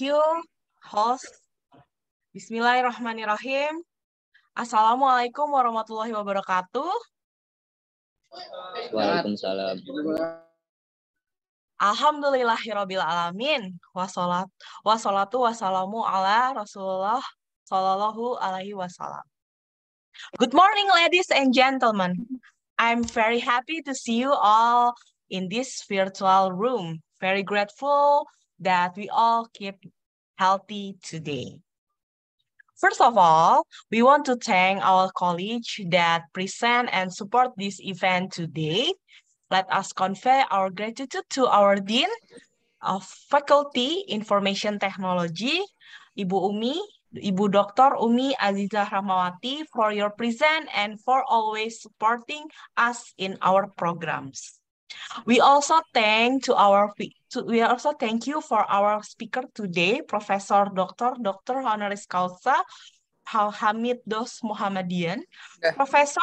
you, host. Bismillahirrahmanirrahim. Assalamualaikum warahmatullahi wabarakatuh. Waalaikumsalam. Alhamdulillahirabbil alamin. Wassalat wassalatu wassalamu ala Rasulullah sallallahu alaihi wasallam. Good morning ladies and gentlemen. I'm very happy to see you all in this virtual room. Very grateful that we all keep healthy today. First of all, we want to thank our college that present and support this event today. Let us convey our gratitude to our Dean of Faculty Information Technology, Ibu Umi, Ibu Dr. Umi Aziza Rahmawati for your present and for always supporting us in our programs. We also thank to our we also thank you for our speaker today, Professor Dr. Dr. Honoris Causa Hamid Dos Muhammadian, Professor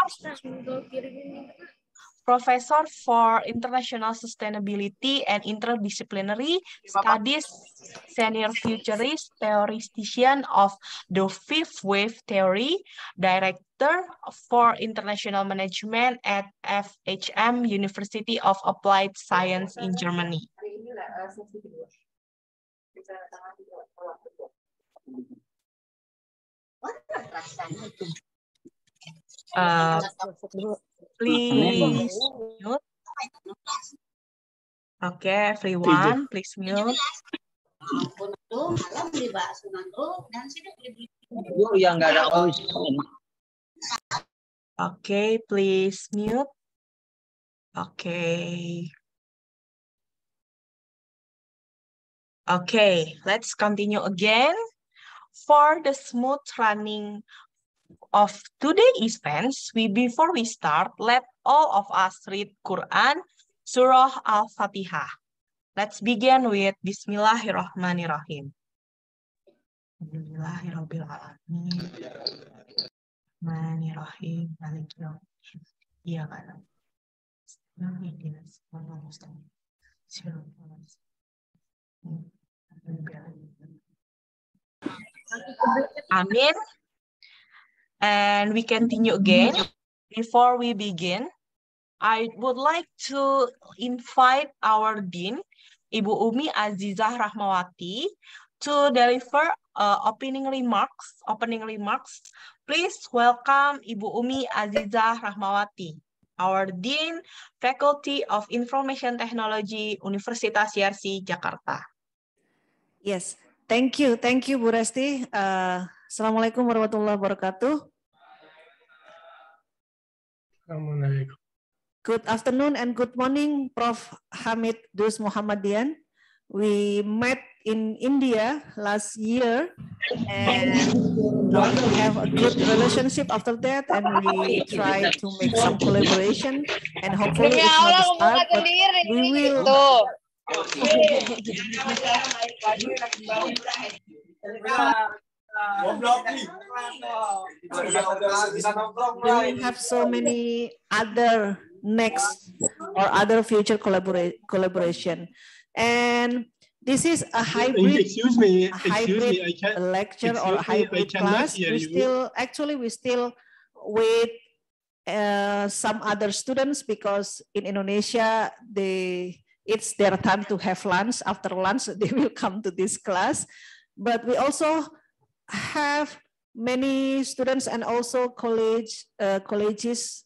Professor for International Sustainability and Interdisciplinary Studies, Senior Futurist Theoretician of the Fifth Wave Theory, Director for International Management at FHM University of Applied Science in Germany. Uh, please mute. Okay, everyone, please mute. yang nggak ada Okay, please mute. Okay. Okay, let's continue again. For the smooth running of today's events, we before we start, let all of us read Quran Surah Al-Fatihah. Let's begin with Bismillahirrahmanirrahim. Bismillahirrahmanirrahim. Iya? Amin. And we continue again. Before we begin, I would like to invite our Dean, Ibu Umi Azizah Rahmawati, to deliver uh, opening remarks. Opening remarks. Please welcome Ibu Umi Azizah Rahmawati, our Dean, Faculty of Information Technology, Universitas Yarsi, Jakarta. Yes, thank you. Thank you, Bu Resti. Uh, Assalamualaikum warahmatullahi wabarakatuh. Assalamualaikum. Good afternoon and good morning, Prof. Hamid Dus Muhammadian. We met in India last year and we have a good relationship after that and we try to make some collaboration and hopefully it's not the start but we will we have so many other next or other future collabora collaboration. And this is a hybrid, excuse me, a hybrid excuse me, lecture or me, I hybrid cannot class. We still, actually, we still with uh, some other students because in Indonesia, they it's their time to have lunch. After lunch, they will come to this class. But we also have many students and also college uh, colleges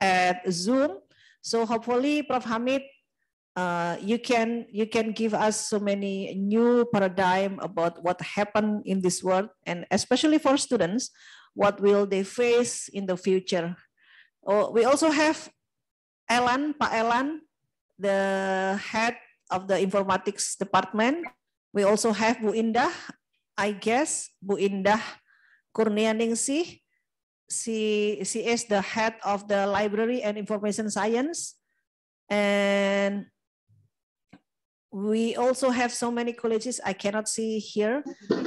at Zoom. So hopefully, Prof. Hamid, uh, you can you can give us so many new paradigm about what happened in this world, and especially for students, what will they face in the future. Oh, we also have Elan, Pak Elan, the head of the informatics department. We also have Bu Indah, I guess, Bu Indah Kurnianingsih. She, she is the head of the library and information science. And we also have so many colleges I cannot see here,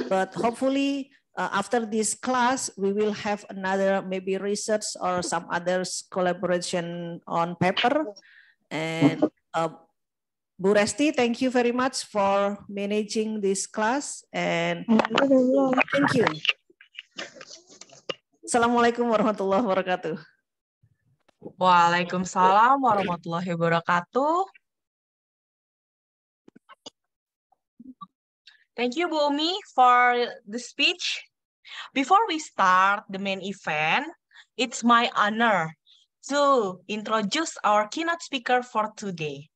but hopefully uh, after this class, we will have another maybe research or some others collaboration on paper. And uh, Bu Resti, thank you very much for managing this class and thank you. Assalamualaikum warahmatullahi wabarakatuh. Waalaikumsalam warahmatullahi wabarakatuh. Thank you, Bu Umi, for the speech. Before we start the main event, it's my honor to introduce our keynote speaker for today.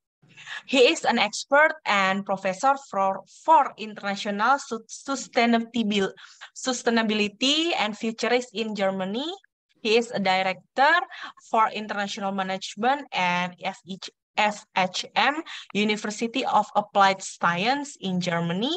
He is an expert and professor for, for international sustainability, sustainability and futurists in Germany. He is a director for international management and FHM, University of Applied Science in Germany.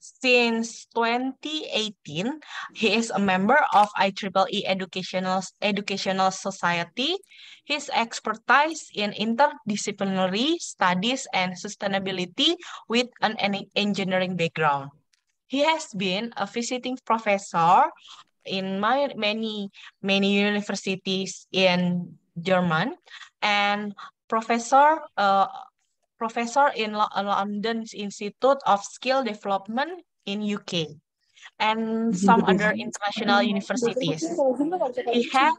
Since 2018, he is a member of IEEE Educational, Educational Society. His expertise in interdisciplinary studies and sustainability with an engineering background. He has been a visiting professor in my, many, many universities in German and professor uh, professor in London Institute of Skill Development in UK and some other international universities. He has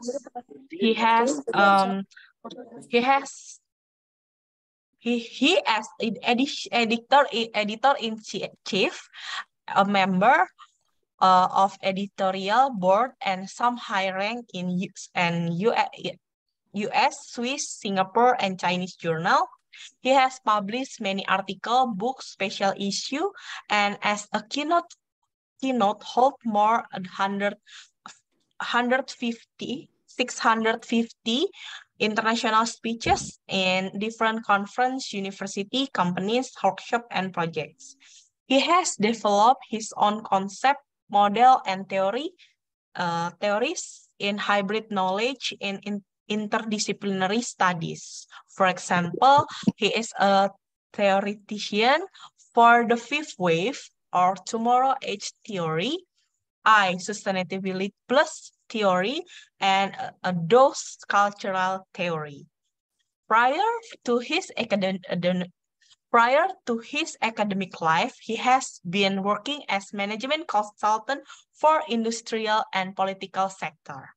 he has um he has he he as editor editor in chief a member uh, of editorial board and some high rank in US and US, US, Swiss, Singapore, and Chinese journal he has published many articles, books, special issue, and as a keynote, keynote hold more than 100, 150, 650 international speeches in different conference, university, companies, workshop, and projects. He has developed his own concept, model, and theory, uh, theories in hybrid knowledge in, in interdisciplinary studies. For example, he is a theoretician for the fifth wave or tomorrow age theory, I sustainability plus theory, and a dose cultural theory. Prior to his academic Prior to his academic life, he has been working as management consultant for industrial and political sector.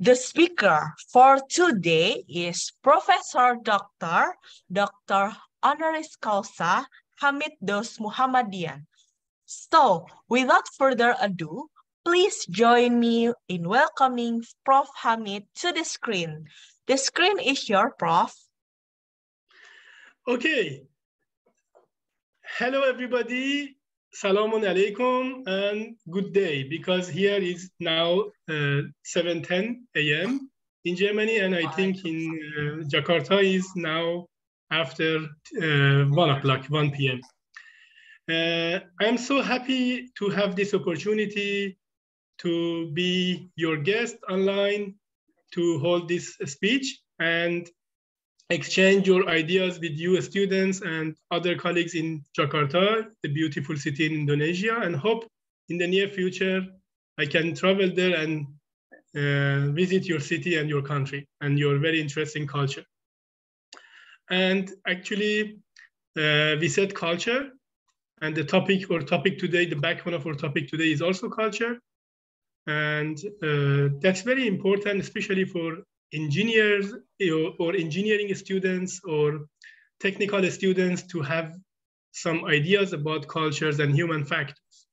The speaker for today is Professor Dr. Dr. Honoris Causa Hamid Doost Mohammadian. So, without further ado, please join me in welcoming Prof. Hamid to the screen. The screen is your, Prof. Okay. Hello, everybody. Salamun alaikum and good day because here is now uh, 7.10 a.m. in Germany and I think in uh, Jakarta is now after uh, 1 o'clock, 1 p.m. Uh, I'm so happy to have this opportunity to be your guest online to hold this speech and exchange your ideas with you students and other colleagues in Jakarta, the beautiful city in Indonesia, and hope in the near future I can travel there and uh, visit your city and your country and your very interesting culture. And actually, uh, we said culture, and the topic or topic today, the backbone of our topic today is also culture. And uh, that's very important, especially for engineers or engineering students or technical students to have some ideas about cultures and human factors.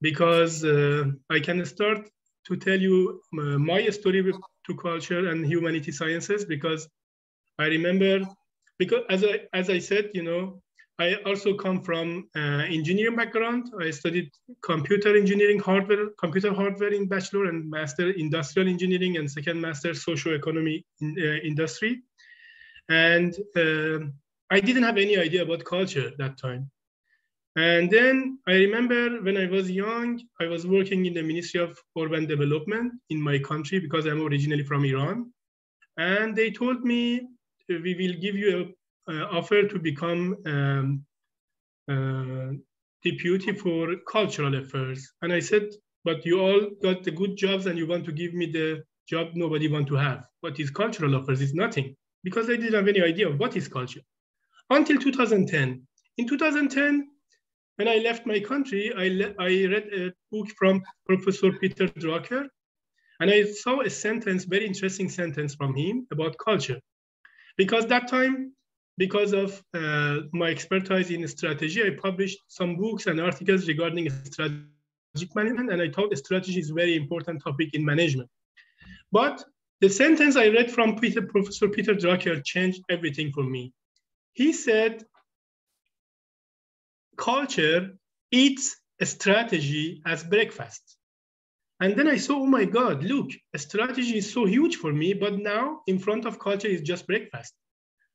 Because uh, I can start to tell you uh, my story to culture and humanity sciences because I remember, because as I, as I said, you know, I also come from uh, engineering background. I studied computer engineering hardware, computer hardware in bachelor and master industrial engineering and second master social economy in, uh, industry. And uh, I didn't have any idea about culture that time. And then I remember when I was young, I was working in the Ministry of Urban Development in my country because I'm originally from Iran. And they told me, we will give you a uh, offer to become um, uh, deputy for cultural affairs. And I said, but you all got the good jobs and you want to give me the job nobody want to have. What is cultural affairs is nothing because I didn't have any idea of what is culture. until 2010. In 2010, when I left my country, I, I read a book from Professor Peter Drucker, and I saw a sentence, very interesting sentence from him about culture. Because that time, because of uh, my expertise in strategy, I published some books and articles regarding strategic management, and I thought strategy is a very important topic in management. But the sentence I read from Peter, Professor Peter Drucker changed everything for me. He said, culture eats a strategy as breakfast. And then I saw, oh my God, look, a strategy is so huge for me, but now in front of culture is just breakfast.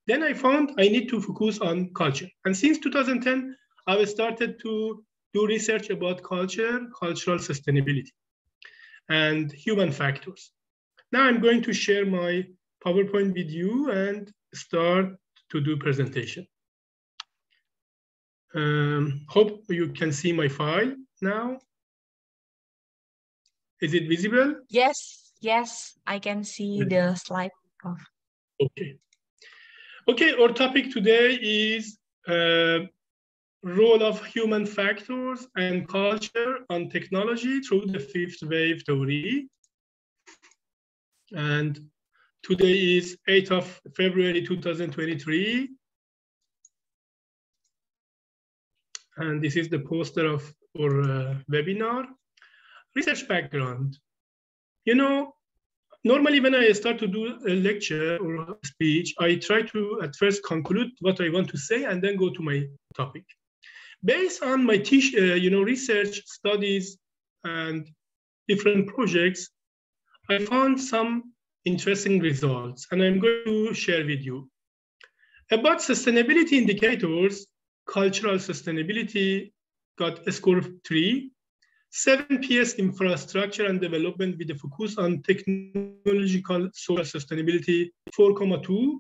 Then I found I need to focus on culture. And since 2010, I've started to do research about culture, cultural sustainability, and human factors. Now I'm going to share my PowerPoint with you and start to do presentation. Um, hope you can see my file now. Is it visible? Yes, yes, I can see the slide. Okay. Okay, our topic today is uh, role of human factors and culture on technology through the fifth wave theory. And today is 8th of February 2023. And this is the poster of our uh, webinar. Research background. You know, normally when I start to do a lecture or a speech, I try to at first conclude what I want to say and then go to my topic. Based on my teach, uh, you know, research studies and different projects, I found some interesting results and I'm going to share with you. About sustainability indicators, cultural sustainability got a score of three, seven PS infrastructure and development with a focus on technological social sustainability, 4,2,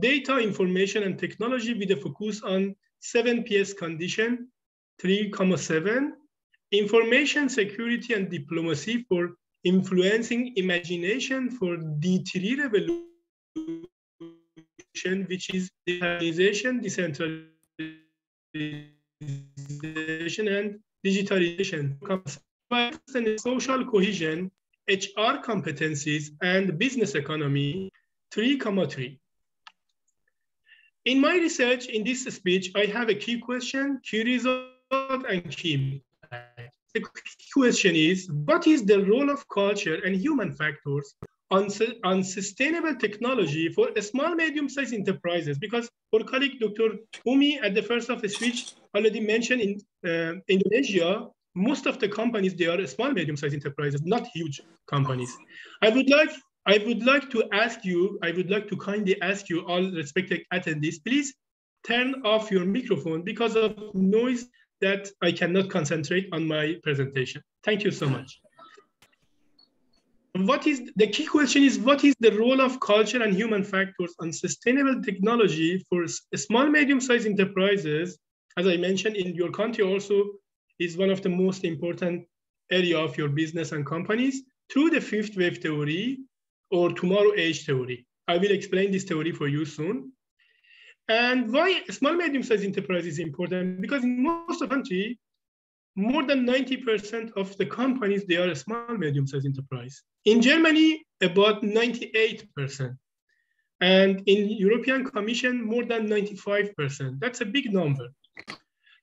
data information and technology with a focus on seven PS condition, 3,7, information security and diplomacy for influencing imagination for D3 revolution, which is decentralization, decentralization, and digitalization, social cohesion, HR competencies, and business economy, 3,3. In my research, in this speech, I have a key question, key result, and key The question is, what is the role of culture and human factors on, on sustainable technology for small, medium-sized enterprises? Because our colleague, Dr. Umi, at the first of the speech, already mentioned in uh, Indonesia, most of the companies, they are small, medium-sized enterprises, not huge companies. I would like I would like to ask you, I would like to kindly ask you all respected attendees, please turn off your microphone because of noise that I cannot concentrate on my presentation. Thank you so much. What is the key question is what is the role of culture and human factors on sustainable technology for small medium-sized enterprises as I mentioned, in your country also is one of the most important area of your business and companies through the fifth wave theory or tomorrow age theory. I will explain this theory for you soon. And why small medium-sized enterprise is important? Because in most of the country, more than 90% of the companies, they are a small medium-sized enterprise. In Germany, about 98%. And in European Commission, more than 95%. That's a big number.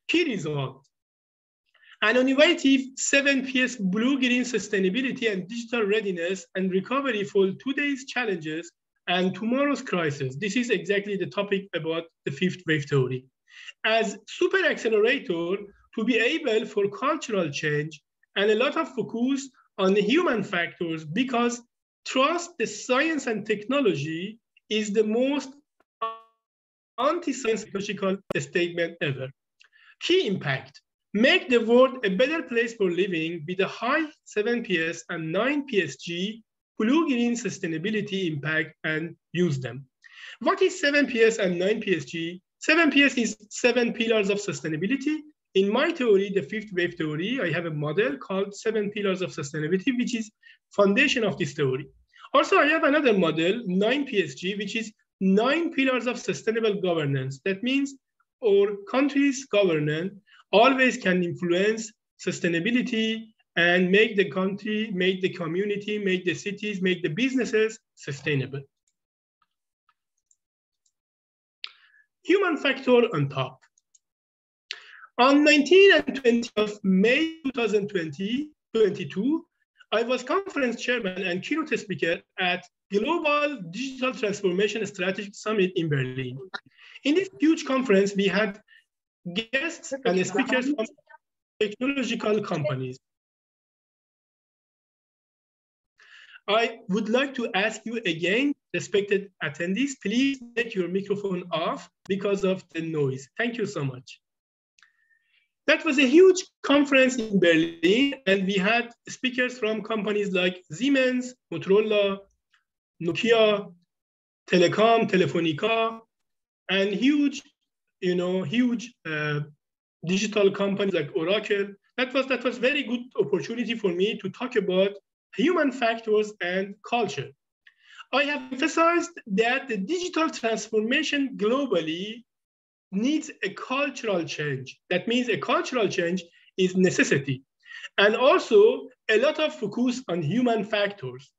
Key result. An innovative 7PS blue-green sustainability and digital readiness and recovery for today's challenges and tomorrow's crisis. This is exactly the topic about the fifth wave theory. As super accelerator to be able for cultural change and a lot of focus on the human factors because trust the science and technology is the most anti-science statement ever. Key impact, make the world a better place for living with a high 7PS and 9 PSG blue-green sustainability impact and use them. What is 7PS and 9 PSG? 7PS is seven pillars of sustainability. In my theory, the fifth wave theory, I have a model called seven pillars of sustainability, which is foundation of this theory. Also, I have another model, 9 PSG, which is nine pillars of sustainable governance. That means our country's governance always can influence sustainability and make the country, make the community, make the cities, make the businesses sustainable. Human factor on top. On 19 and 20 of May 2020, 22, I was conference chairman and keynote speaker at Global Digital Transformation Strategic Summit in Berlin. In this huge conference, we had guests and speakers from technological companies. I would like to ask you again, respected attendees, please take your microphone off because of the noise. Thank you so much. That was a huge conference in Berlin, and we had speakers from companies like Siemens, Motorola, Nokia, Telecom, Telefonica, and huge, you know, huge uh, digital companies like Oracle. That was that was very good opportunity for me to talk about human factors and culture. I have emphasized that the digital transformation globally needs a cultural change. That means a cultural change is necessity. And also a lot of focus on human factors.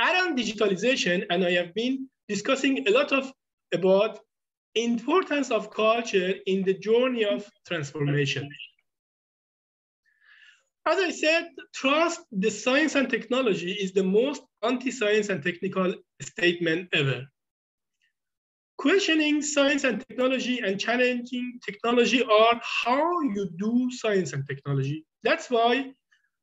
Around digitalization, and I have been discussing a lot of about importance of culture in the journey of transformation. As I said, trust the science and technology is the most anti-science and technical statement ever questioning science and technology and challenging technology are how you do science and technology. That's why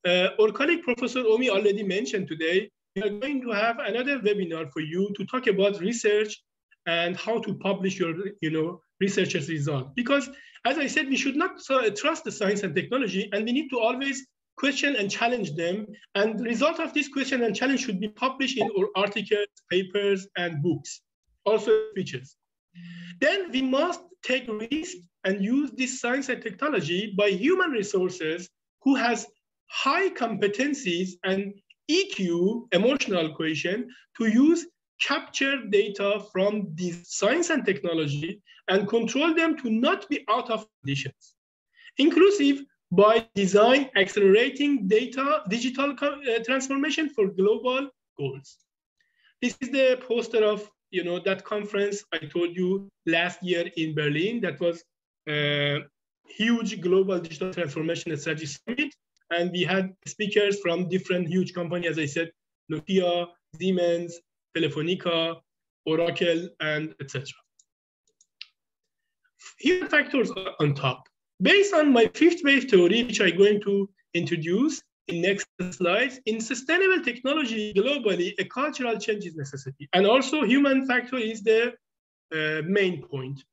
uh, our colleague Professor Umi already mentioned today, we are going to have another webinar for you to talk about research and how to publish your you know, researcher's result. Because as I said, we should not trust the science and technology and we need to always question and challenge them. And the result of this question and challenge should be published in our articles, papers, and books also features. Then we must take risk and use this science and technology by human resources who has high competencies and EQ, emotional quotient, to use capture data from this science and technology and control them to not be out of conditions. Inclusive by design accelerating data digital uh, transformation for global goals. This is the poster of you know, that conference I told you last year in Berlin, that was a huge global digital transformation strategy summit. And we had speakers from different huge companies, as I said, Nokia, Siemens, Telefonica, Oracle, and etc. Human factors on top. Based on my fifth wave theory, which I'm going to introduce, in next slides, in sustainable technology globally, a cultural change is necessary. And also human factor is the uh, main point.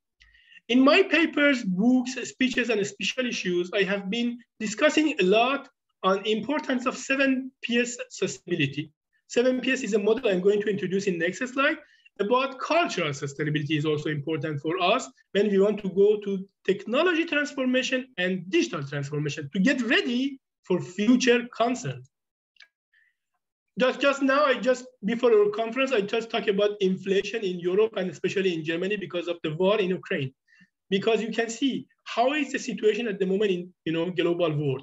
In my papers, books, speeches, and special issues, I have been discussing a lot on importance of 7PS sustainability. 7PS is a model I'm going to introduce in next slide about cultural sustainability is also important for us when we want to go to technology transformation and digital transformation to get ready for future concern. Just, just now, I just, before our conference, I just talked about inflation in Europe and especially in Germany because of the war in Ukraine. Because you can see how is the situation at the moment in you know, global world.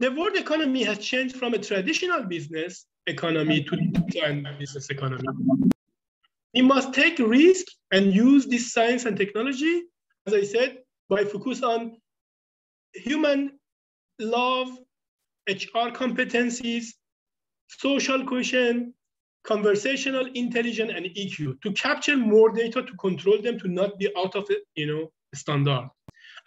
The world economy has changed from a traditional business economy to time business economy. We must take risk and use this science and technology, as I said, by focus on human love, HR competencies, social quotient, conversational intelligence, and EQ to capture more data to control them to not be out of the you know, standard.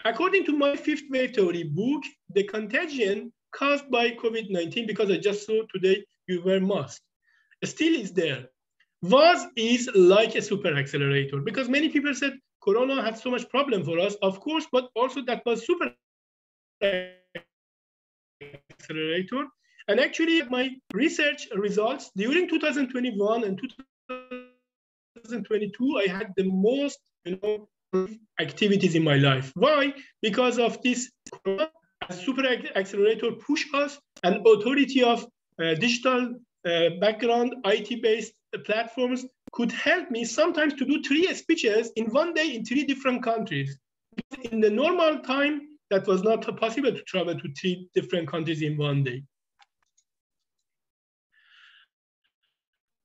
According to my fifth wave theory book, the contagion caused by COVID-19, because I just saw today you wear mask, still is there. Was is like a super accelerator because many people said Corona had so much problem for us, of course, but also that was super accelerator. And actually, my research results during 2021 and 2022, I had the most you know, activities in my life. Why? Because of this super accelerator push us and authority of uh, digital uh, background, IT-based platforms could help me sometimes to do three speeches in one day in three different countries. In the normal time, that was not possible to travel to three different countries in one day.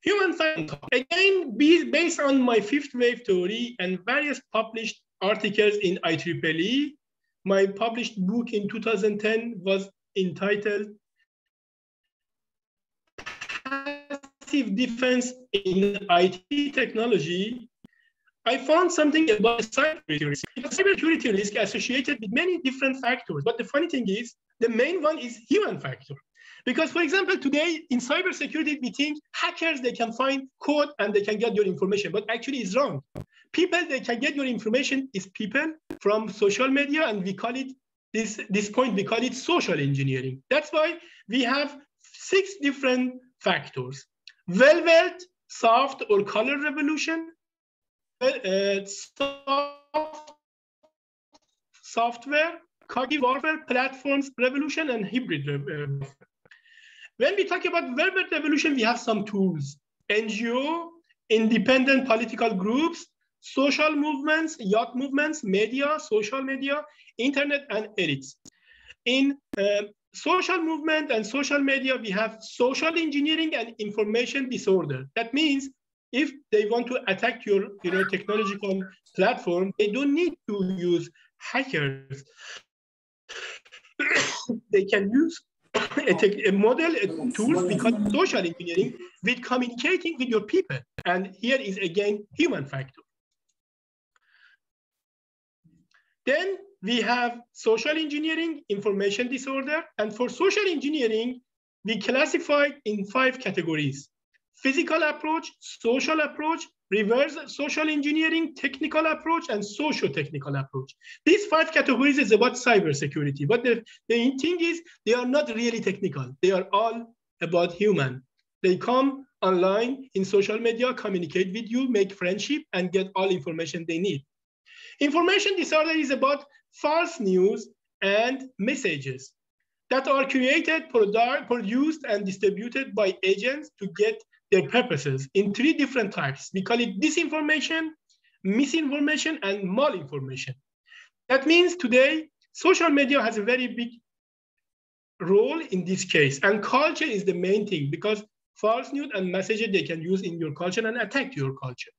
Human science, again, based on my fifth wave theory and various published articles in IEEE, my published book in 2010 was entitled Passive Defense in IT Technology. I found something about cybersecurity risk. Cybersecurity risk associated with many different factors, but the funny thing is, the main one is human factor. Because for example, today in cybersecurity, we think hackers, they can find code and they can get your information, but actually it's wrong. People, they can get your information is people from social media and we call it, this, this point, we call it social engineering. That's why we have six different factors. Velvet, soft or color revolution, soft, software, cognitive warfare, platforms revolution, and hybrid uh, when we talk about velvet revolution, we have some tools. NGO, independent political groups, social movements, youth movements, media, social media, internet, and elites. In uh, social movement and social media, we have social engineering and information disorder. That means if they want to attack your you know, technological platform, they don't need to use hackers. they can use a, a model, a tool because social engineering with communicating with your people. And here is again human factor. Then we have social engineering, information disorder. And for social engineering, we classify in five categories. Physical approach, social approach, reverse social engineering, technical approach, and socio-technical approach. These five categories is about cybersecurity. But the, the thing is, they are not really technical. They are all about human. They come online in social media, communicate with you, make friendship, and get all information they need. Information disorder is about false news and messages that are created, produced, and distributed by agents to get their purposes in three different types. We call it disinformation, misinformation, and malinformation. That means today, social media has a very big role in this case. And culture is the main thing because false news and messages they can use in your culture and attack your culture.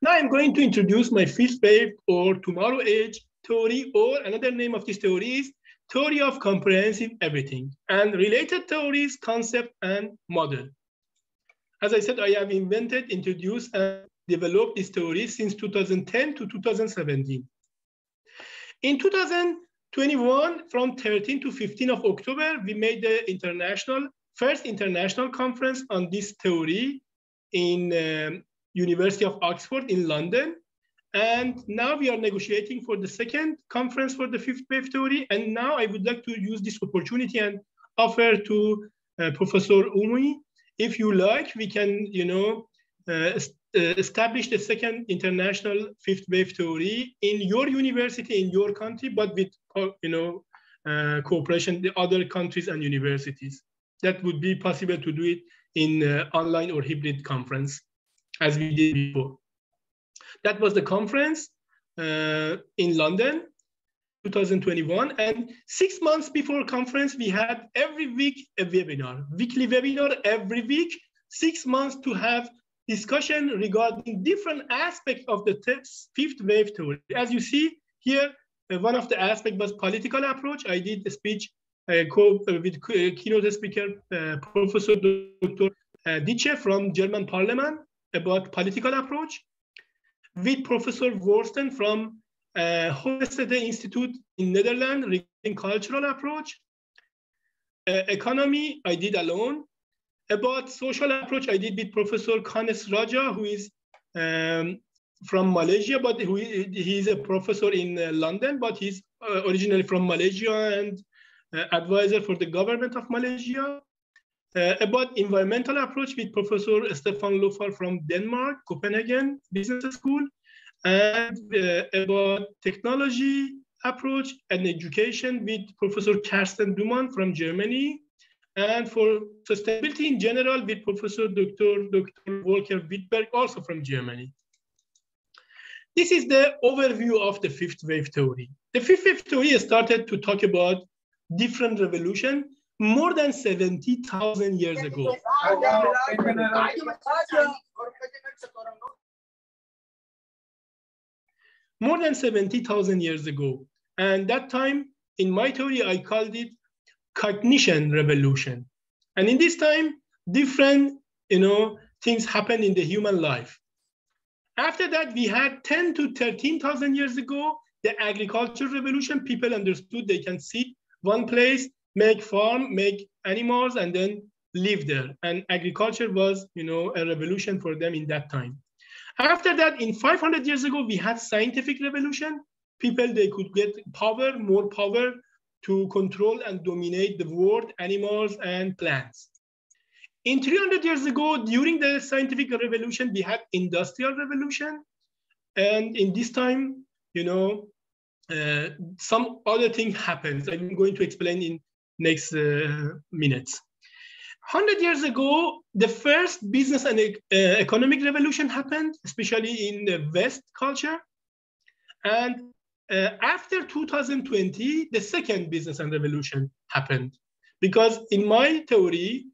Now I'm going to introduce my fifth wave or tomorrow age theory, or another name of this theory is theory of comprehensive everything and related theories, concept, and model. As I said, I have invented, introduced, and developed this theory since 2010 to 2017. In 2021, from 13 to 15 of October, we made the international, first international conference on this theory in um, University of Oxford in London. And now we are negotiating for the second conference for the fifth wave theory. And now I would like to use this opportunity and offer to uh, Professor Umi if you like, we can, you know, uh, uh, establish the second international fifth wave theory in your university, in your country, but with, you know, uh, cooperation the other countries and universities. That would be possible to do it in uh, online or hybrid conference, as we did before. That was the conference uh, in London 2021. And six months before conference, we had every week a webinar, weekly webinar every week, six months to have discussion regarding different aspects of the fifth wave theory. As you see here, uh, one of the aspects was political approach. I did a speech uh, co uh, with uh, keynote speaker, uh, Professor Dr. Uh, Ditsche from German parliament about political approach, with Professor Worsten from Hofstede institute in Netherlands regarding cultural approach. Uh, economy, I did alone. About social approach, I did with Professor Khanes Raja, who is um, from Malaysia, but who, he's a professor in uh, London, but he's uh, originally from Malaysia and uh, advisor for the government of Malaysia. Uh, about environmental approach with Professor Stefan Lofar from Denmark, Copenhagen Business School and uh, about technology approach and education with Professor Karsten Duman from Germany, and for sustainability in general with Professor Dr. Dr. Volker Wittberg, also from Germany. This is the overview of the fifth wave theory. The fifth wave theory started to talk about different revolution more than 70,000 years ago. More than 70,000 years ago. And that time, in my theory, I called it cognition revolution. And in this time, different you know, things happened in the human life. After that, we had 10 to 13,000 years ago, the agricultural revolution. People understood they can sit one place, make farm, make animals, and then live there. And agriculture was, you know, a revolution for them in that time. After that, in 500 years ago, we had scientific revolution. People, they could get power, more power to control and dominate the world, animals, and plants. In 300 years ago, during the scientific revolution, we had industrial revolution. And in this time, you know, uh, some other thing happens. I'm going to explain in next uh, minutes. 100 years ago, the first business and uh, economic revolution happened, especially in the West culture. And uh, after 2020, the second business and revolution happened. Because in my theory,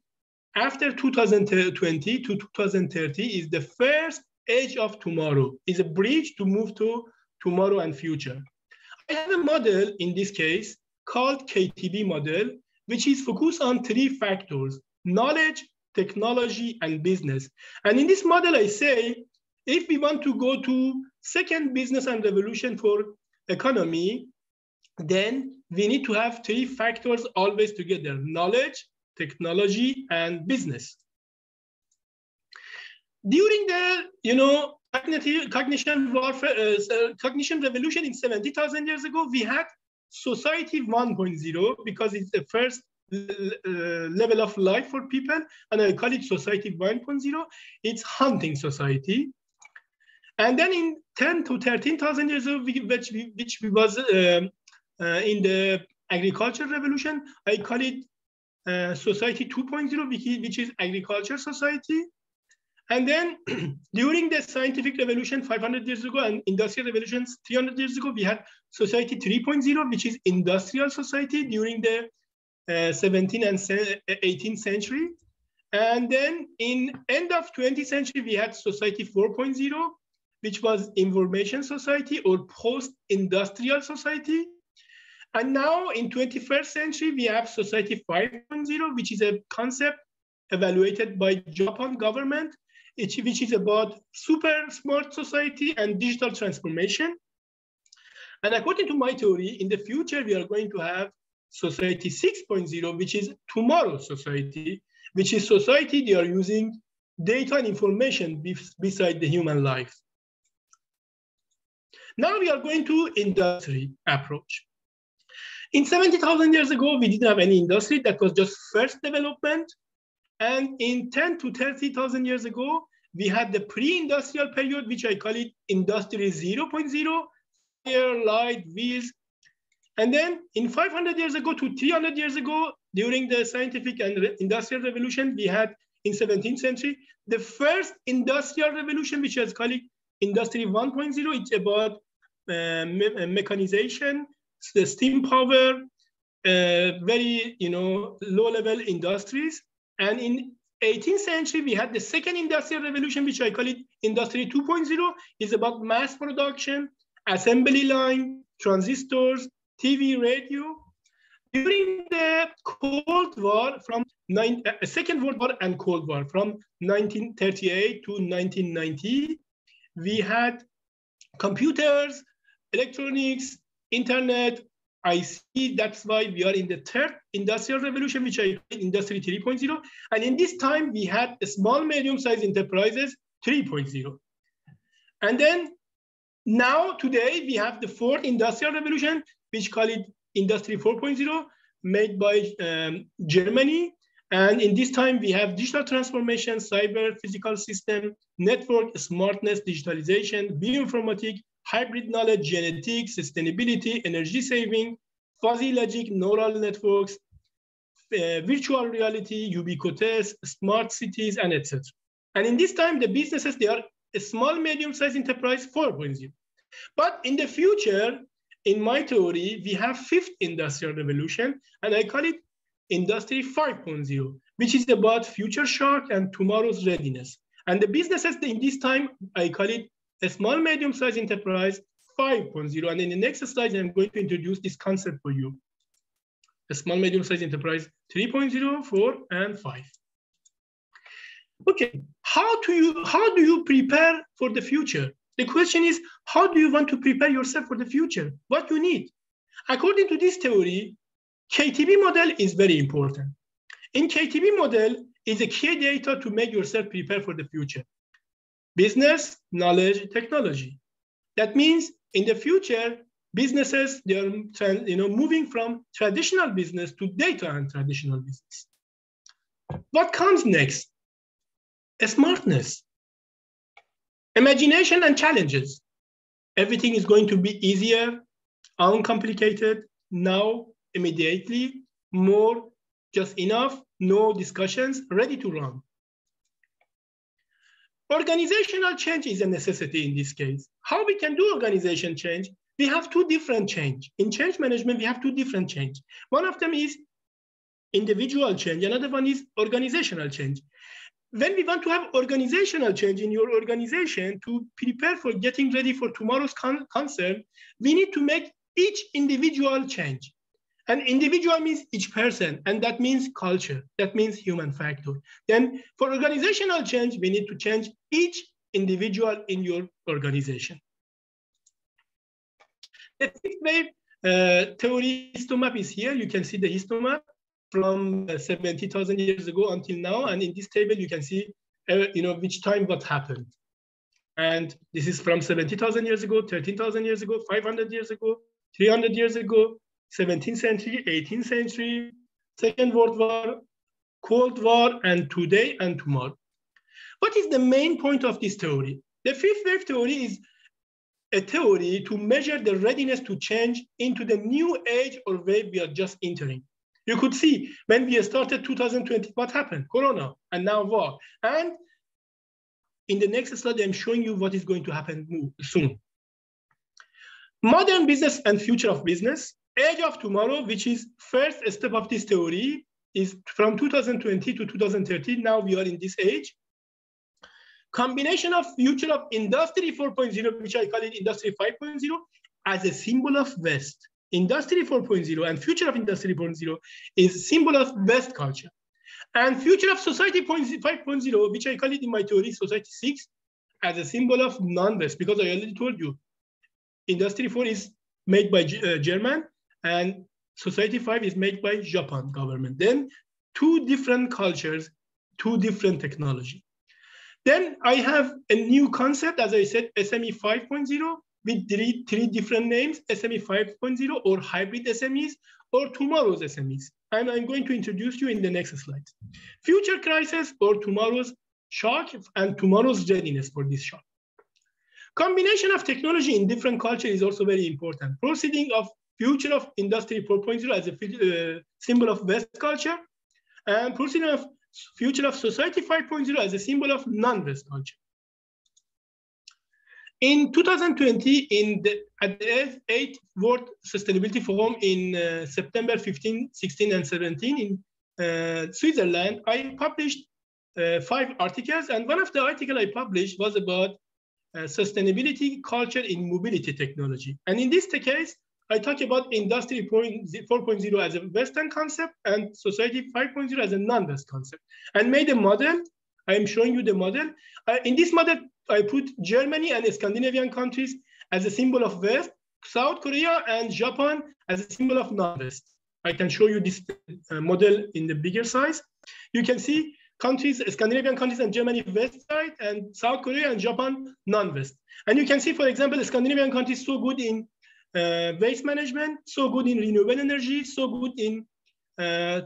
after 2020 to 2030 is the first age of tomorrow, is a bridge to move to tomorrow and future. I have a model in this case called KTB model, which is focused on three factors, knowledge, technology, and business. And in this model, I say, if we want to go to second business and revolution for economy, then we need to have three factors always together, knowledge, technology, and business. During the, you know, cognitive, cognition warfare, uh, cognition revolution in 70,000 years ago, we had society 1.0 because it's the first uh, level of life for people, and I call it society 1.0. It's hunting society. And then in 10 to 13,000 years ago, which, which was um, uh, in the agricultural revolution, I call it uh, society 2.0, which, is agriculture society. And then during the scientific revolution 500 years ago and industrial revolutions 300 years ago, we had society 3.0, which is industrial society during the uh, 17th and 18th century. And then in end of 20th century, we had society 4.0, which was information society or post-industrial society. And now in 21st century, we have society 5.0, which is a concept evaluated by Japan government, which is about super smart society and digital transformation. And according to my theory, in the future, we are going to have society 6.0, which is tomorrow's society, which is society they are using data and information beside the human life. Now we are going to industry approach. In 70,000 years ago, we didn't have any industry. That was just first development. And in 10 to 30,000 years ago, we had the pre-industrial period, which I call it industry 0.0, air, light, wheels. And then in 500 years ago to 300 years ago, during the scientific and industrial revolution, we had in 17th century, the first industrial revolution, which is called industry 1.0. It's about uh, me uh, mechanization, the steam power, uh, very you know low level industries. And in 18th century, we had the second industrial revolution, which I call it industry 2.0, is about mass production, assembly line, transistors, TV, radio. During the Cold War, from nine, uh, Second World War and Cold War, from 1938 to 1990, we had computers, electronics, internet, IC. that's why we are in the third industrial revolution, which I call industry 3.0. And in this time, we had small, medium-sized enterprises 3.0. And then now today, we have the fourth industrial revolution, which call it industry 4.0, made by um, Germany. And in this time, we have digital transformation, cyber, physical system, network, smartness, digitalization, bioinformatics, hybrid knowledge, genetics, sustainability, energy saving, fuzzy logic, neural networks, uh, virtual reality, ubiquitous, smart cities, and etc. And in this time, the businesses, they are a small, medium-sized enterprise 4.0. But in the future, in my theory, we have fifth industrial revolution, and I call it industry 5.0, which is about future shock and tomorrow's readiness. And the businesses in this time, I call it a small, medium-sized enterprise 5.0. And in the next slide, I'm going to introduce this concept for you. A small, medium-sized enterprise 3.0, 4, and 5. Okay, how do you how do you prepare for the future? The question is, how do you want to prepare yourself for the future? What you need? According to this theory, KTB model is very important. In KTB model is a key data to make yourself prepare for the future. Business, knowledge, technology. That means in the future, businesses, they are you know, moving from traditional business to data and traditional business. What comes next? A smartness, imagination and challenges. Everything is going to be easier, uncomplicated, now, immediately, more, just enough, no discussions, ready to run. Organizational change is a necessity in this case. How we can do organization change? We have two different change. In change management, we have two different change. One of them is individual change. Another one is organizational change. When we want to have organizational change in your organization to prepare for getting ready for tomorrow's con concern, we need to make each individual change. And individual means each person, and that means culture, that means human factor. Then for organizational change, we need to change each individual in your organization. The fifth wave uh, theory histomap is here. You can see the histomap from uh, 70,000 years ago until now. And in this table, you can see uh, you know, which time what happened. And this is from 70,000 years ago, 13,000 years ago, 500 years ago, 300 years ago, 17th century, 18th century, Second World War, Cold War, and today and tomorrow. What is the main point of this theory? The fifth wave theory is a theory to measure the readiness to change into the new age or wave we are just entering. You could see when we started 2020, what happened? Corona, and now war. And in the next slide, I'm showing you what is going to happen soon. Modern business and future of business age of tomorrow, which is first step of this theory, is from 2020 to 2030. Now we are in this age. Combination of future of industry 4.0, which I call it industry 5.0, as a symbol of West. Industry 4.0 and future of industry 4.0 is symbol of best culture. And future of society 5.0, which I call it in my theory, society 6, as a symbol of non-West, because I already told you, industry 4 is made by uh, German, and Society 5 is made by Japan government. Then two different cultures, two different technology. Then I have a new concept, as I said, SME 5.0 with three, three different names, SME 5.0 or hybrid SMEs or tomorrow's SMEs. And I'm going to introduce you in the next slide. Future crisis or tomorrow's shock and tomorrow's readiness for this shock. Combination of technology in different culture is also very important. Proceeding of future of industry 4.0 as a uh, symbol of West culture, and proceeding of future of society 5.0 as a symbol of non-West culture. In 2020, in the, at the 8th World Sustainability Forum in uh, September 15, 16, and 17 in uh, Switzerland, I published uh, five articles, and one of the articles I published was about uh, sustainability culture in mobility technology. And in this case, I talk about industry 4.0 as a Western concept and society 5.0 as a non-West concept and made a model. I am showing you the model. Uh, in this model, I put Germany and Scandinavian countries as a symbol of West, South Korea and Japan as a symbol of non-West. I can show you this uh, model in the bigger size. You can see countries, Scandinavian countries and Germany West side and South Korea and Japan non-West. And you can see, for example, the Scandinavian countries so good in uh, waste management, so good in renewable energy, so good in uh,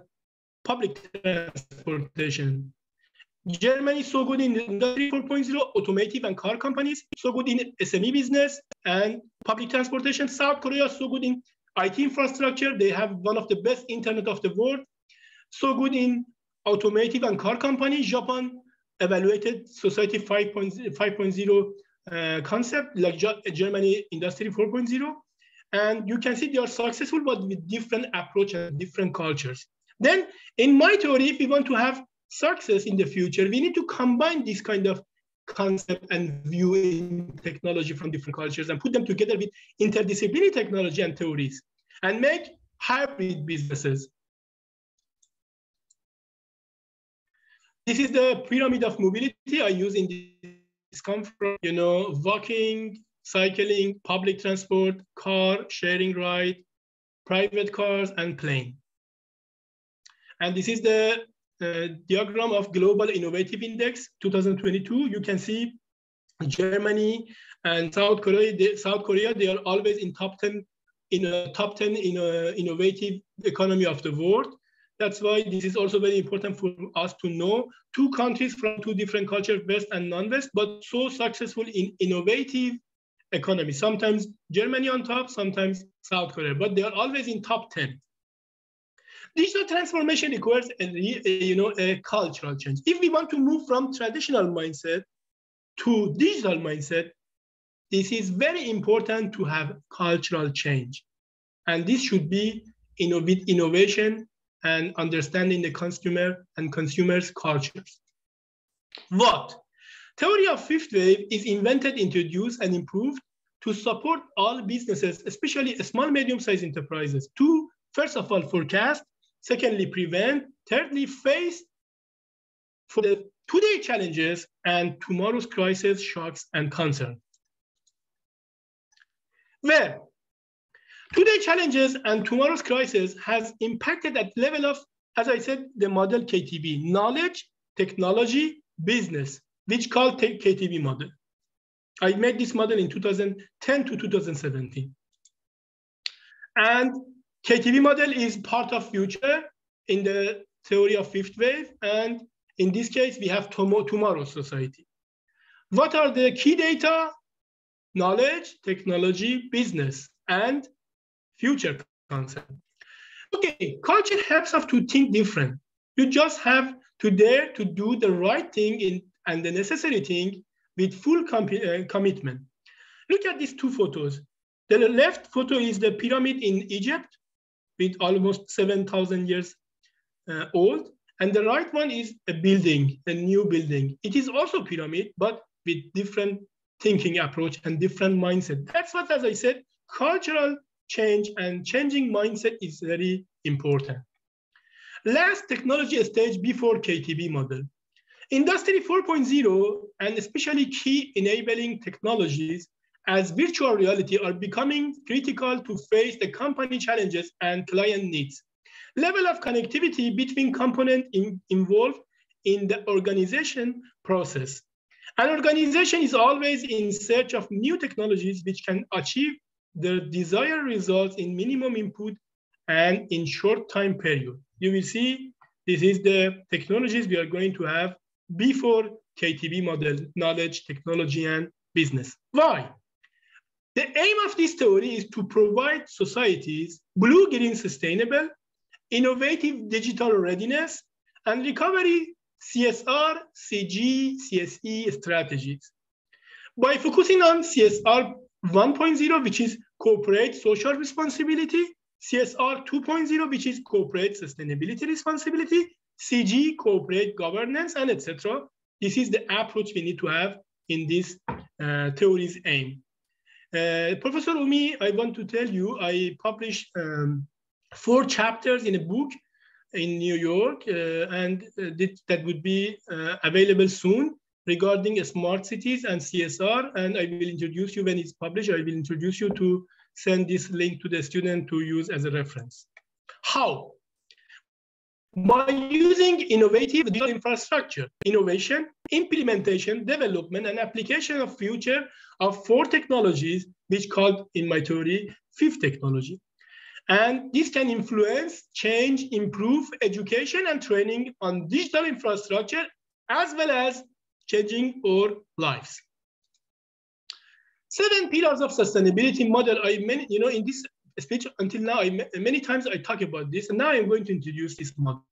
public transportation. Germany so good in industry 4.0, automotive and car companies, so good in SME business and public transportation. South Korea so good in IT infrastructure. They have one of the best internet of the world. so good in automotive and car companies. Japan evaluated society 5.0 uh, concept like Germany industry 4.0. And you can see they are successful, but with different approach and different cultures. Then in my theory, if we want to have success in the future, we need to combine this kind of concept and view in technology from different cultures and put them together with interdisciplinary technology and theories and make hybrid businesses. This is the pyramid of mobility I use in this conference, you know, walking, cycling, public transport, car, sharing ride, private cars, and plane. And this is the uh, diagram of Global Innovative Index 2022. You can see Germany and South Korea. They, South Korea, they are always in top 10 in a top 10 in a innovative economy of the world. That's why this is also very important for us to know two countries from two different cultures, West and non-West, but so successful in innovative economy. Sometimes Germany on top, sometimes South Korea, but they are always in top 10. Digital transformation requires a, you know, a cultural change. If we want to move from traditional mindset to digital mindset, this is very important to have cultural change. And this should be with innovation and understanding the consumer and consumers' cultures. What? Theory of fifth wave is invented, introduced, and improved to support all businesses, especially small, medium-sized enterprises, to, first of all, forecast, secondly, prevent, thirdly, face for the today challenges and tomorrow's crisis, shocks, and concerns. Where today challenges and tomorrow's crisis has impacted at level of, as I said, the model KTB, knowledge, technology, business, which called KTB model. I made this model in 2010 to 2017. And KTB model is part of future in the theory of fifth wave. And in this case, we have tomorrow society. What are the key data? Knowledge, technology, business, and future concept. Okay, culture helps us to think different. You just have to dare to do the right thing in, and the necessary thing with full com uh, commitment. Look at these two photos. The left photo is the pyramid in Egypt with almost 7,000 years uh, old. And the right one is a building, a new building. It is also pyramid, but with different thinking approach and different mindset. That's what, as I said, cultural change and changing mindset is very important. Last technology stage before KTB model. Industry 4.0 and especially key enabling technologies as virtual reality are becoming critical to face the company challenges and client needs. Level of connectivity between components in, involved in the organization process. An organization is always in search of new technologies which can achieve the desired results in minimum input and in short time period. You will see this is the technologies we are going to have before KTB model, knowledge, technology, and business. Why? The aim of this theory is to provide societies blue-green sustainable, innovative digital readiness, and recovery CSR, CG, CSE strategies. By focusing on CSR 1.0, which is corporate social responsibility, CSR 2.0, which is corporate sustainability responsibility, CG, corporate governance, and etc. This is the approach we need to have in this uh, theory's aim. Uh, Professor Umi, I want to tell you, I published um, four chapters in a book in New York, uh, and uh, that would be uh, available soon regarding smart cities and CSR. And I will introduce you when it's published, I will introduce you to send this link to the student to use as a reference. How? By using innovative digital infrastructure, innovation, implementation, development, and application of future of four technologies, which called in my theory, fifth technology. And this can influence, change, improve education and training on digital infrastructure, as well as changing our lives. Seven pillars of sustainability model. I many, you know, in this speech until now, I, many times I talk about this, and now I'm going to introduce this model.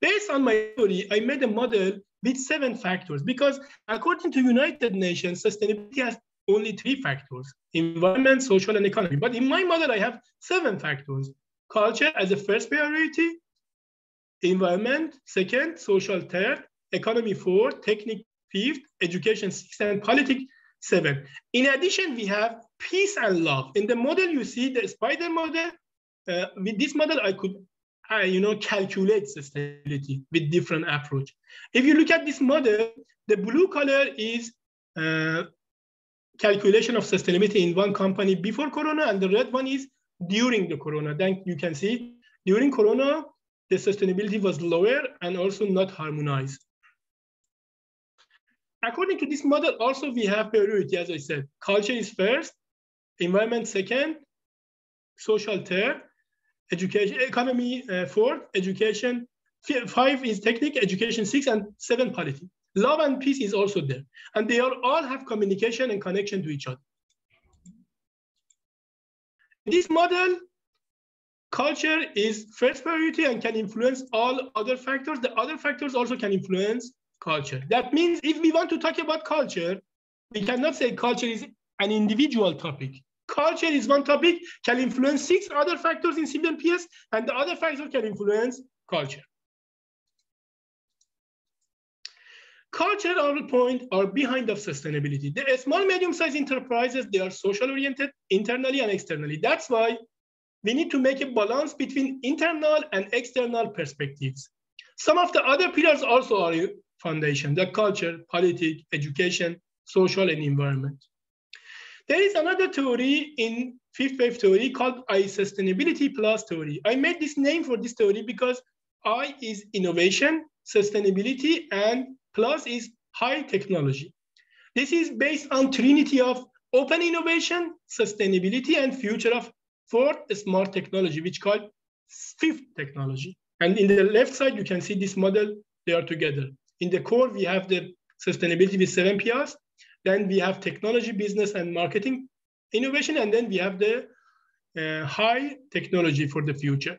Based on my theory, I made a model with seven factors because according to United Nations, sustainability has only three factors, environment, social, and economy. But in my model, I have seven factors. Culture as a first priority, environment, second, social, third, economy, four, technique, fifth, education, sixth, and politics, seven. In addition, we have peace and love. In the model, you see the spider model. Uh, with this model, I could, uh, you know, calculate sustainability with different approach. If you look at this model, the blue color is uh, calculation of sustainability in one company before Corona, and the red one is during the Corona. Then you can see during Corona, the sustainability was lower and also not harmonized. According to this model, also we have priority, as I said. Culture is first, environment second, social third, education, economy uh, fourth, education five is technique, education six, and seven politics. Love and peace is also there. And they all, have communication and connection to each other. This model, culture is first priority and can influence all other factors. The other factors also can influence culture. That means if we want to talk about culture, we cannot say culture is an individual topic. Culture is one topic, can influence six other factors in civil and the other factors can influence culture. Cultural point are behind of sustainability. The small, medium-sized enterprises, they are social-oriented internally and externally. That's why we need to make a balance between internal and external perspectives. Some of the other pillars also are foundation, the culture, politics, education, social, and environment. There is another theory in fifth wave theory called I sustainability plus theory. I made this name for this theory because I is innovation, sustainability, and plus is high technology. This is based on trinity of open innovation, sustainability, and future of fourth smart technology, which called fifth technology. And in the left side, you can see this model, they are together. In the core, we have the sustainability with seven P's. Then we have technology, business, and marketing innovation. And then we have the uh, high technology for the future.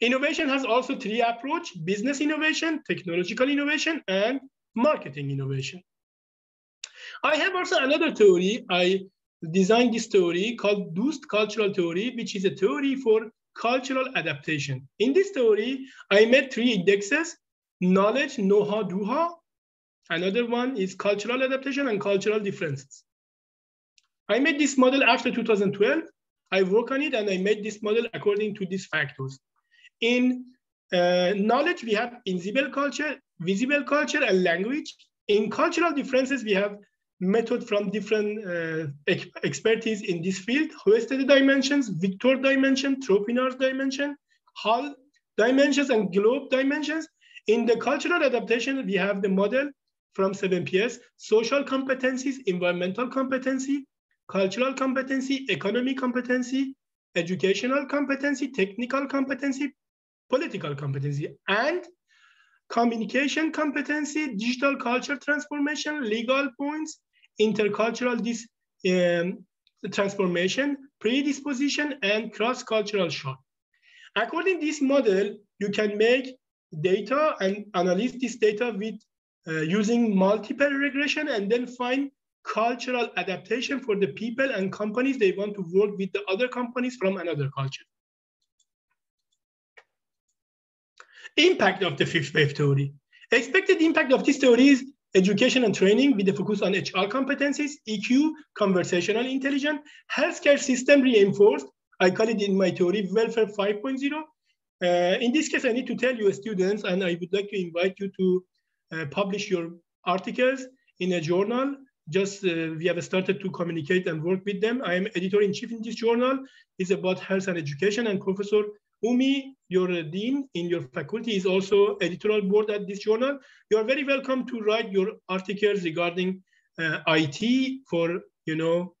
Innovation has also three approach, business innovation, technological innovation, and marketing innovation. I have also another theory. I designed this theory called Doost cultural theory, which is a theory for cultural adaptation. In this theory, I made three indexes, knowledge, know-how, do-how. Another one is cultural adaptation and cultural differences. I made this model after 2012. I work on it and I made this model according to these factors. In knowledge, we have invisible culture, visible culture, and language. In cultural differences, we have method from different uh, expertise in this field, Hofstede dimensions, Victor dimension, Trompenaars' dimension, Hall dimensions, and globe dimensions. In the cultural adaptation, we have the model from 7PS, social competencies, environmental competency, cultural competency, economic competency, educational competency, technical competency, political competency, and communication competency, digital culture transformation, legal points, intercultural dis, um, transformation, predisposition, and cross-cultural shock. According to this model, you can make data and analyze this data with uh, using multiple regression and then find cultural adaptation for the people and companies they want to work with the other companies from another culture. Impact of the fifth wave theory. Expected impact of this theory is education and training with a focus on HR competencies, EQ, conversational intelligence, healthcare system reinforced. I call it in my theory welfare 5.0. Uh, in this case, I need to tell you students, and I would like to invite you to uh, publish your articles in a journal. Just uh, we have started to communicate and work with them. I am editor-in-chief in this journal. It's about health and education, and Professor Umi, your dean in your faculty is also editorial board at this journal. You are very welcome to write your articles regarding uh, IT for, you know,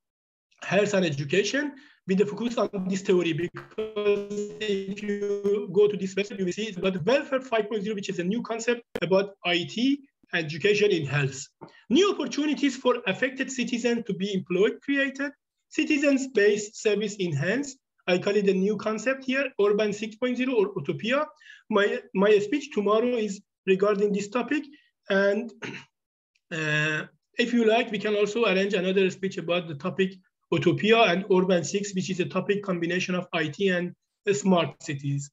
health and education with the focus on this theory because if you go to this website, you will see it's about welfare 5.0, which is a new concept about IT education in health. New opportunities for affected citizens to be employed created, citizens-based service enhanced, I call it a new concept here, Urban 6.0 or Utopia. My, my speech tomorrow is regarding this topic. And uh, if you like, we can also arrange another speech about the topic Utopia and Urban 6, which is a topic combination of IT and smart cities.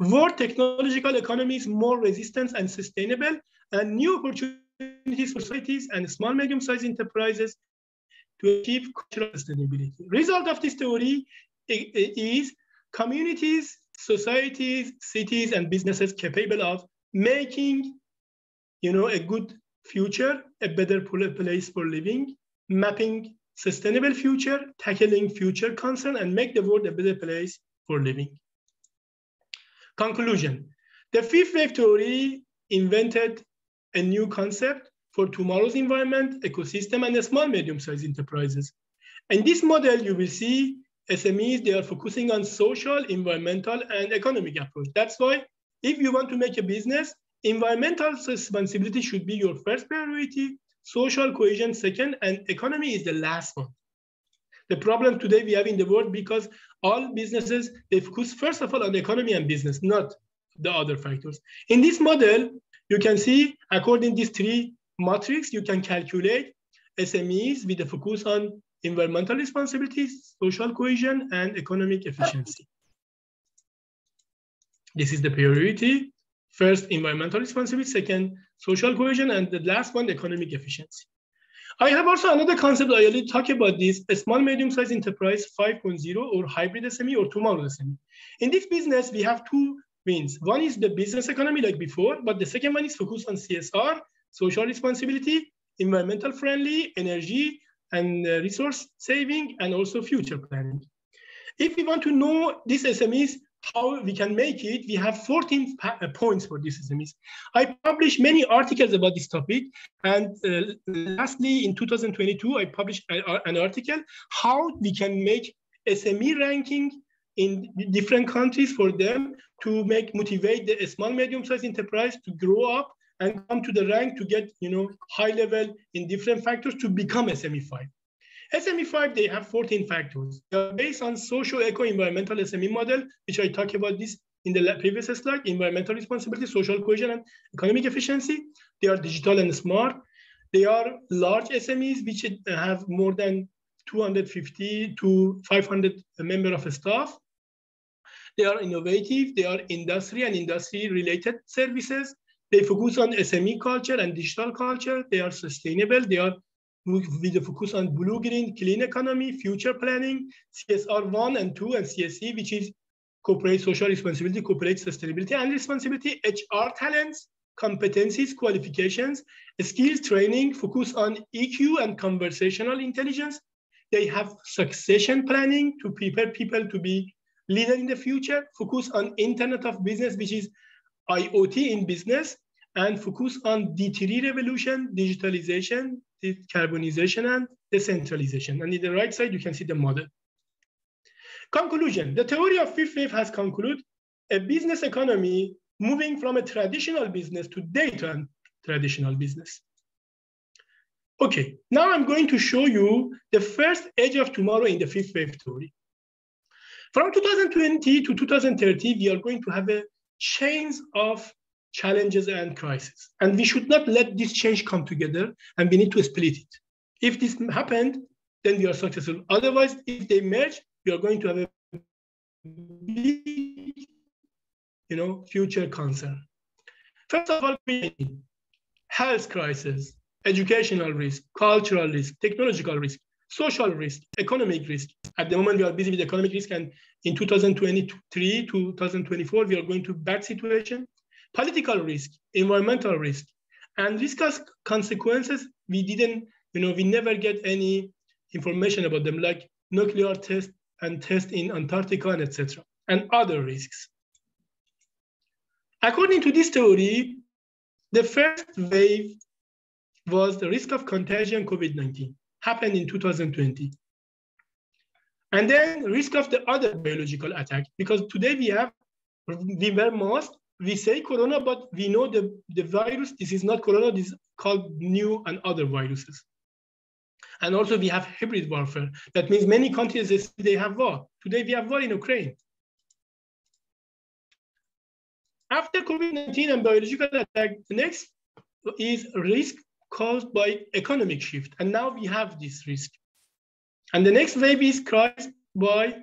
World technological economies more resistant and sustainable, and new opportunities for societies and small medium-sized enterprises to achieve cultural sustainability. Result of this theory is communities, societies, cities, and businesses capable of making, you know, a good future, a better place for living, mapping sustainable future, tackling future concern, and make the world a better place for living. Conclusion. The fifth wave theory invented a new concept for tomorrow's environment, ecosystem, and small medium-sized enterprises. In this model, you will see SMEs, they are focusing on social, environmental, and economic approach. That's why if you want to make a business, environmental responsibility should be your first priority, social cohesion second, and economy is the last one. The problem today we have in the world because all businesses, they focus first of all on the economy and business, not the other factors. In this model, you can see according to these three matrix, you can calculate SMEs with a focus on environmental responsibilities, social cohesion, and economic efficiency. This is the priority. First, environmental responsibility. Second, social cohesion. And the last one, economic efficiency. I have also another concept I already talked about this, a small medium-sized enterprise 5.0 or hybrid SME or tomorrow SME. In this business, we have two wings. One is the business economy like before, but the second one is focused on CSR, social responsibility, environmental friendly, energy, and uh, resource saving, and also future planning. If we want to know these SMEs, how we can make it, we have 14 uh, points for these SMEs. I published many articles about this topic. And uh, lastly, in 2022, I published an article, how we can make SME ranking in different countries for them to make motivate the small medium sized enterprise to grow up and come to the rank to get you know high level in different factors to become SME5. SME5, they have 14 factors. They are based on social, eco, environmental SME model, which I talked about this in the previous slide, environmental responsibility, social cohesion, and economic efficiency. They are digital and smart. They are large SMEs, which uh, have more than 250 to 500 member of staff. They are innovative. They are industry and industry-related services. They focus on SME culture and digital culture. They are sustainable. They are with a focus on blue, green, clean economy, future planning, CSR 1 and 2, and CSE, which is corporate social responsibility, corporate sustainability and responsibility, HR talents, competencies, qualifications, skills training, focus on EQ and conversational intelligence. They have succession planning to prepare people to be leader in the future, focus on Internet of Business, which is IoT in business, and focus on D3 revolution, digitalization, decarbonization, and decentralization. And in the right side, you can see the model. Conclusion, the theory of fifth wave has concluded a business economy moving from a traditional business to data and traditional business. Okay, now I'm going to show you the first edge of tomorrow in the fifth wave theory. From 2020 to 2030, we are going to have a chains of challenges and crises. And we should not let this change come together and we need to split it. If this happened, then we are successful. Otherwise, if they merge, we are going to have a big, you know, future concern. First of all, health crisis, educational risk, cultural risk, technological risk, social risk, economic risk. At the moment, we are busy with economic risk, and in 2023, 2024, we are going to bad situation political risk, environmental risk, and risk consequences, we didn't, you know, we never get any information about them, like nuclear test and test in Antarctica and etc. and other risks. According to this theory, the first wave was the risk of contagion COVID-19, happened in 2020. And then risk of the other biological attack, because today we have, we were most we say corona, but we know the, the virus, this is not corona, this is called new and other viruses. And also we have hybrid warfare. That means many countries, they have war. Today we have war in Ukraine. After COVID-19 and biological attack, the next is risk caused by economic shift. And now we have this risk. And the next wave is caused by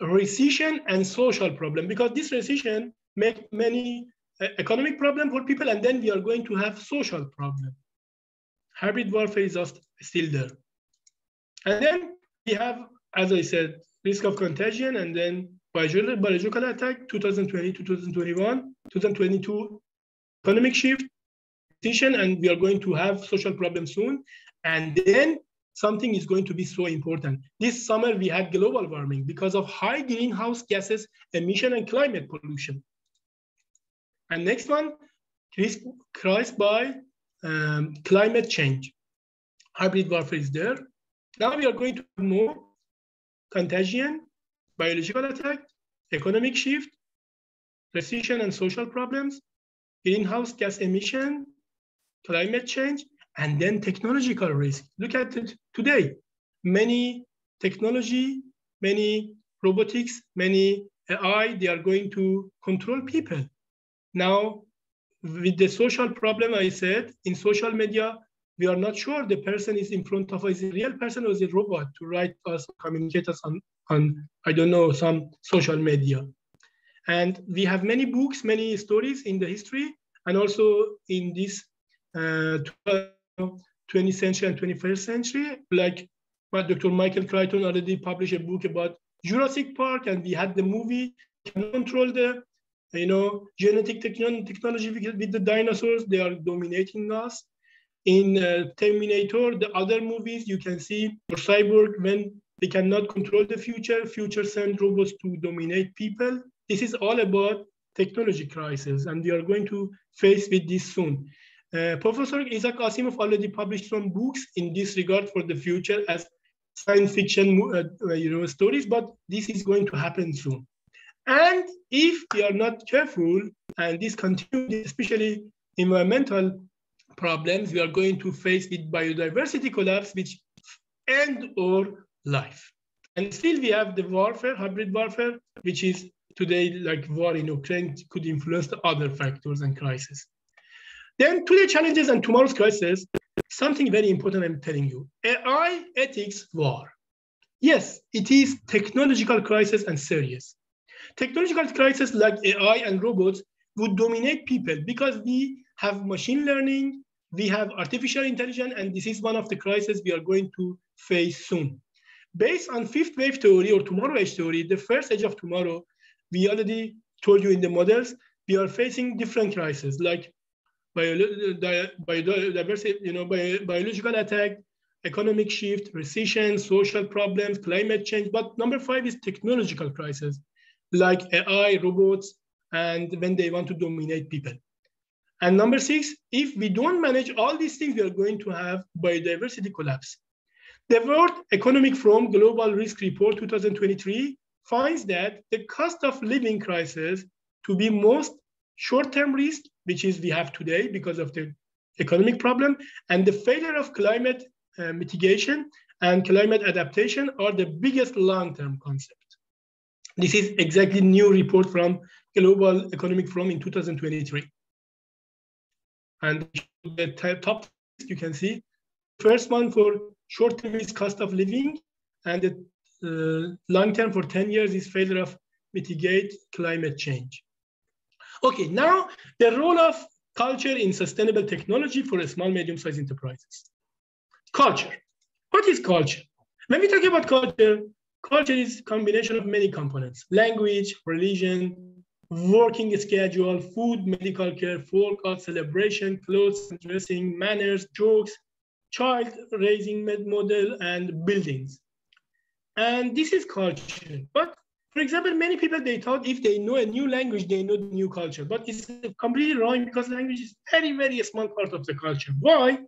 recession and social problem because this recession make many uh, economic problem for people and then we are going to have social problem. Hybrid warfare is still there. And then we have, as I said, risk of contagion and then biological, attack, 2020, 2021, 2022, economic shift, and we are going to have social problems soon. And then something is going to be so important. This summer, we had global warming because of high greenhouse gases emission and climate pollution. And next one, is caused by um, climate change. Hybrid warfare is there. Now we are going to more contagion, biological attack, economic shift, recession and social problems, greenhouse gas emission, climate change, and then technological risk. Look at it today. Many technology, many robotics, many AI, they are going to control people. Now, with the social problem, I said in social media, we are not sure the person is in front of us, is a real person or is a robot to write us, communicate us on, on, I don't know, some social media. And we have many books, many stories in the history, and also in this uh, 20th century and 21st century. Like what Dr. Michael Crichton already published a book about Jurassic Park, and we had the movie control the you know genetic technology with the dinosaurs. They are dominating us. In uh, Terminator, the other movies, you can see for cyborg when they cannot control the future, future send robots to dominate people. This is all about technology crisis, and we are going to face with this soon. Uh, Professor Isaac Asimov already published some books in this regard for the future as science fiction uh, uh, you know, stories, but this is going to happen soon. And if we are not careful, and this continues, especially environmental problems, we are going to face with biodiversity collapse, which end our life. And still we have the warfare, hybrid warfare, which is today like war in Ukraine could influence the other factors and crises. Then today's challenges and tomorrow's crisis, something very important I'm telling you. AI ethics war. Yes, it is technological crisis and serious. Technological crisis like AI and robots would dominate people because we have machine learning, we have artificial intelligence, and this is one of the crises we are going to face soon. Based on fifth wave theory or tomorrow age theory, the first age of tomorrow, we already told you in the models, we are facing different crises like biodiversity, you know, biological attack, economic shift, recession, social problems, climate change. But number five is technological crisis, like AI, robots, and when they want to dominate people. And number six, if we don't manage all these things, we are going to have biodiversity collapse. The World Economic Forum Global Risk Report 2023 finds that the cost of living crisis to be most short-term risk which is we have today because of the economic problem, and the failure of climate uh, mitigation and climate adaptation are the biggest long-term concept. This is exactly new report from Global Economic Forum in 2023. And the top you can see, first one for short-term is cost of living, and the uh, long-term for 10 years is failure of mitigate climate change. Okay, now the role of culture in sustainable technology for small, medium-sized enterprises. Culture. What is culture? When we talk about culture, culture is combination of many components. Language, religion, working schedule, food, medical care, folk art, celebration, clothes, dressing, manners, jokes, child raising model, and buildings. And this is culture. But for example, many people, they thought if they know a new language, they know the new culture, but it's completely wrong because language is very, very small part of the culture. Why?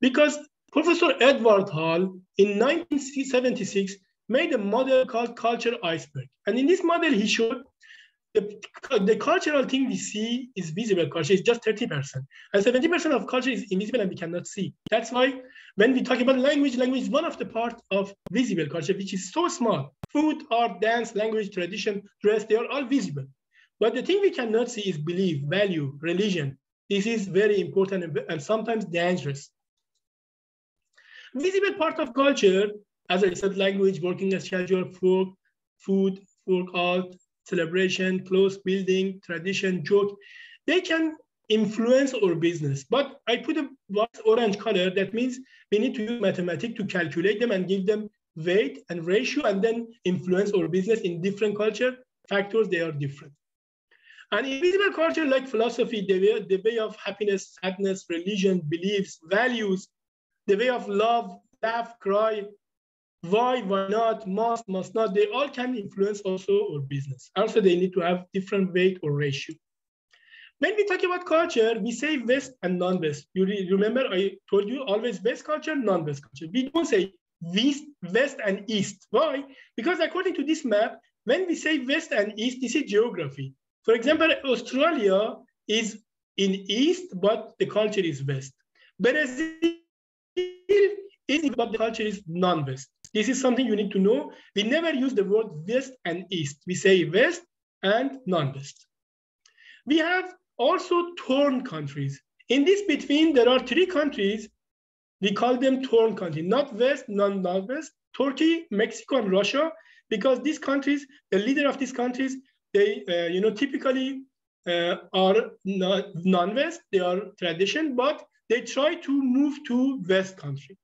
Because Professor Edward Hall in 1976 made a model called culture iceberg. And in this model, he showed the, the cultural thing we see is visible culture is just 30%. And 70% of culture is invisible and we cannot see. That's why when we talk about language, language is one of the parts of visible culture, which is so small. Food, art, dance, language, tradition, dress, they are all visible. But the thing we cannot see is belief, value, religion. This is very important and sometimes dangerous. Visible part of culture, as I said, language, working as casual, folk, food, folk art, celebration, clothes, building, tradition, joke, they can influence our business. But I put a box orange color, that means we need to use mathematics to calculate them and give them weight and ratio and then influence our business in different culture factors, they are different. And invisible culture like philosophy, the way, the way of happiness, sadness, religion, beliefs, values, the way of love, laugh, cry, why, why not, must, must not, they all can influence also our business. Also, they need to have different weight or ratio. When we talk about culture, we say West and non-West. You remember I told you always West culture, non-West culture. We don't say West, West and East. Why? Because according to this map, when we say West and East, this is geography. For example, Australia is in East, but the culture is West. Brazil is, but the culture is non-West. This is something you need to know. We never use the word West and East. We say West and non-West. We have also torn countries. In this between, there are three countries. We call them torn countries, not West, not non-West, Turkey, Mexico, and Russia, because these countries, the leader of these countries, they, uh, you know, typically uh, are non-West, they are tradition, but they try to move to West country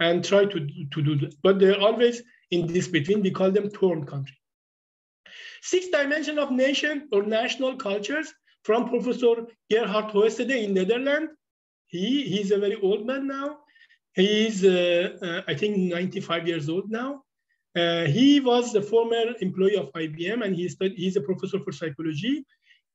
and try to, to do that. But they're always in this between. We call them torn country. Six dimension of nation or national cultures from Professor Gerhard Hofstede in Netherlands. He, he's a very old man now. He's, uh, uh, I think, 95 years old now. Uh, he was a former employee of IBM and he studied, he's a professor for psychology.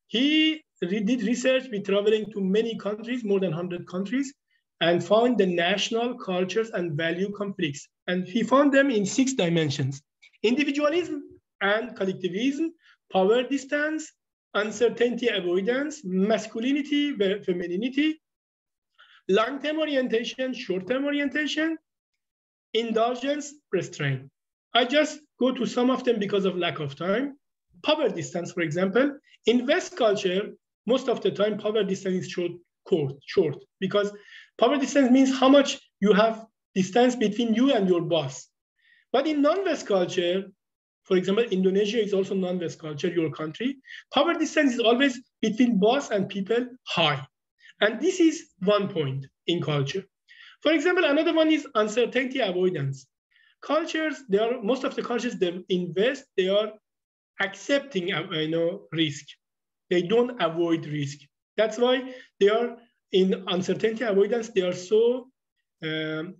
He did research with traveling to many countries, more than 100 countries, and found the national cultures and value conflicts. And he found them in six dimensions. Individualism and collectivism, power distance, uncertainty avoidance, masculinity, femininity, long-term orientation, short-term orientation, indulgence, restraint. I just go to some of them because of lack of time. Power distance, for example, in West culture, most of the time power distance is short, short, short because Power distance means how much you have distance between you and your boss. But in non-West culture, for example, Indonesia is also non-West culture, your country. Power distance is always between boss and people high. And this is one point in culture. For example, another one is uncertainty avoidance. Cultures, they are most of the cultures they invest, they are accepting uh, you know, risk. They don't avoid risk. That's why they are in uncertainty avoidance, they are so um,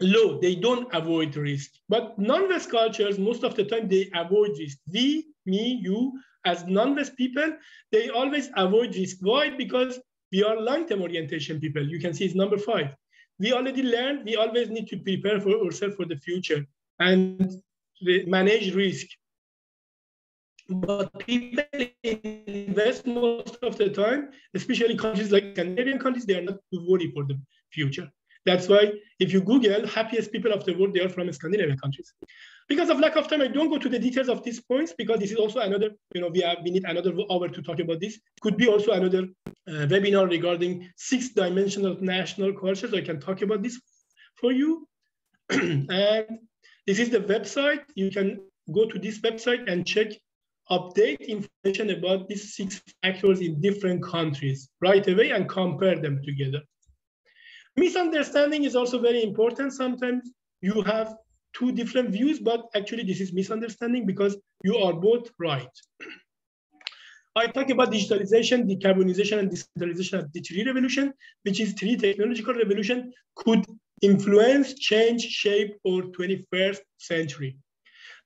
low. They don't avoid risk. But non-West cultures, most of the time, they avoid risk. We, me, you, as non-West people, they always avoid risk. Why? Because we are long-term orientation people. You can see it's number five. We already learned we always need to prepare for ourselves for the future and manage risk. But people invest most of the time, especially countries like Scandinavian countries, they are not too worried for the future. That's why if you Google happiest people of the world, they are from Scandinavian countries. Because of lack of time, I don't go to the details of these points because this is also another, you know, we, have, we need another hour to talk about this. Could be also another uh, webinar regarding six dimensional national cultures. I can talk about this for you. and this is the website. You can go to this website and check update information about these six factors in different countries right away and compare them together. Misunderstanding is also very important. Sometimes you have two different views, but actually this is misunderstanding because you are both right. I talk about digitalization, decarbonization, and decentralization of the three revolution, which is three technological revolution could influence, change, shape, or 21st century.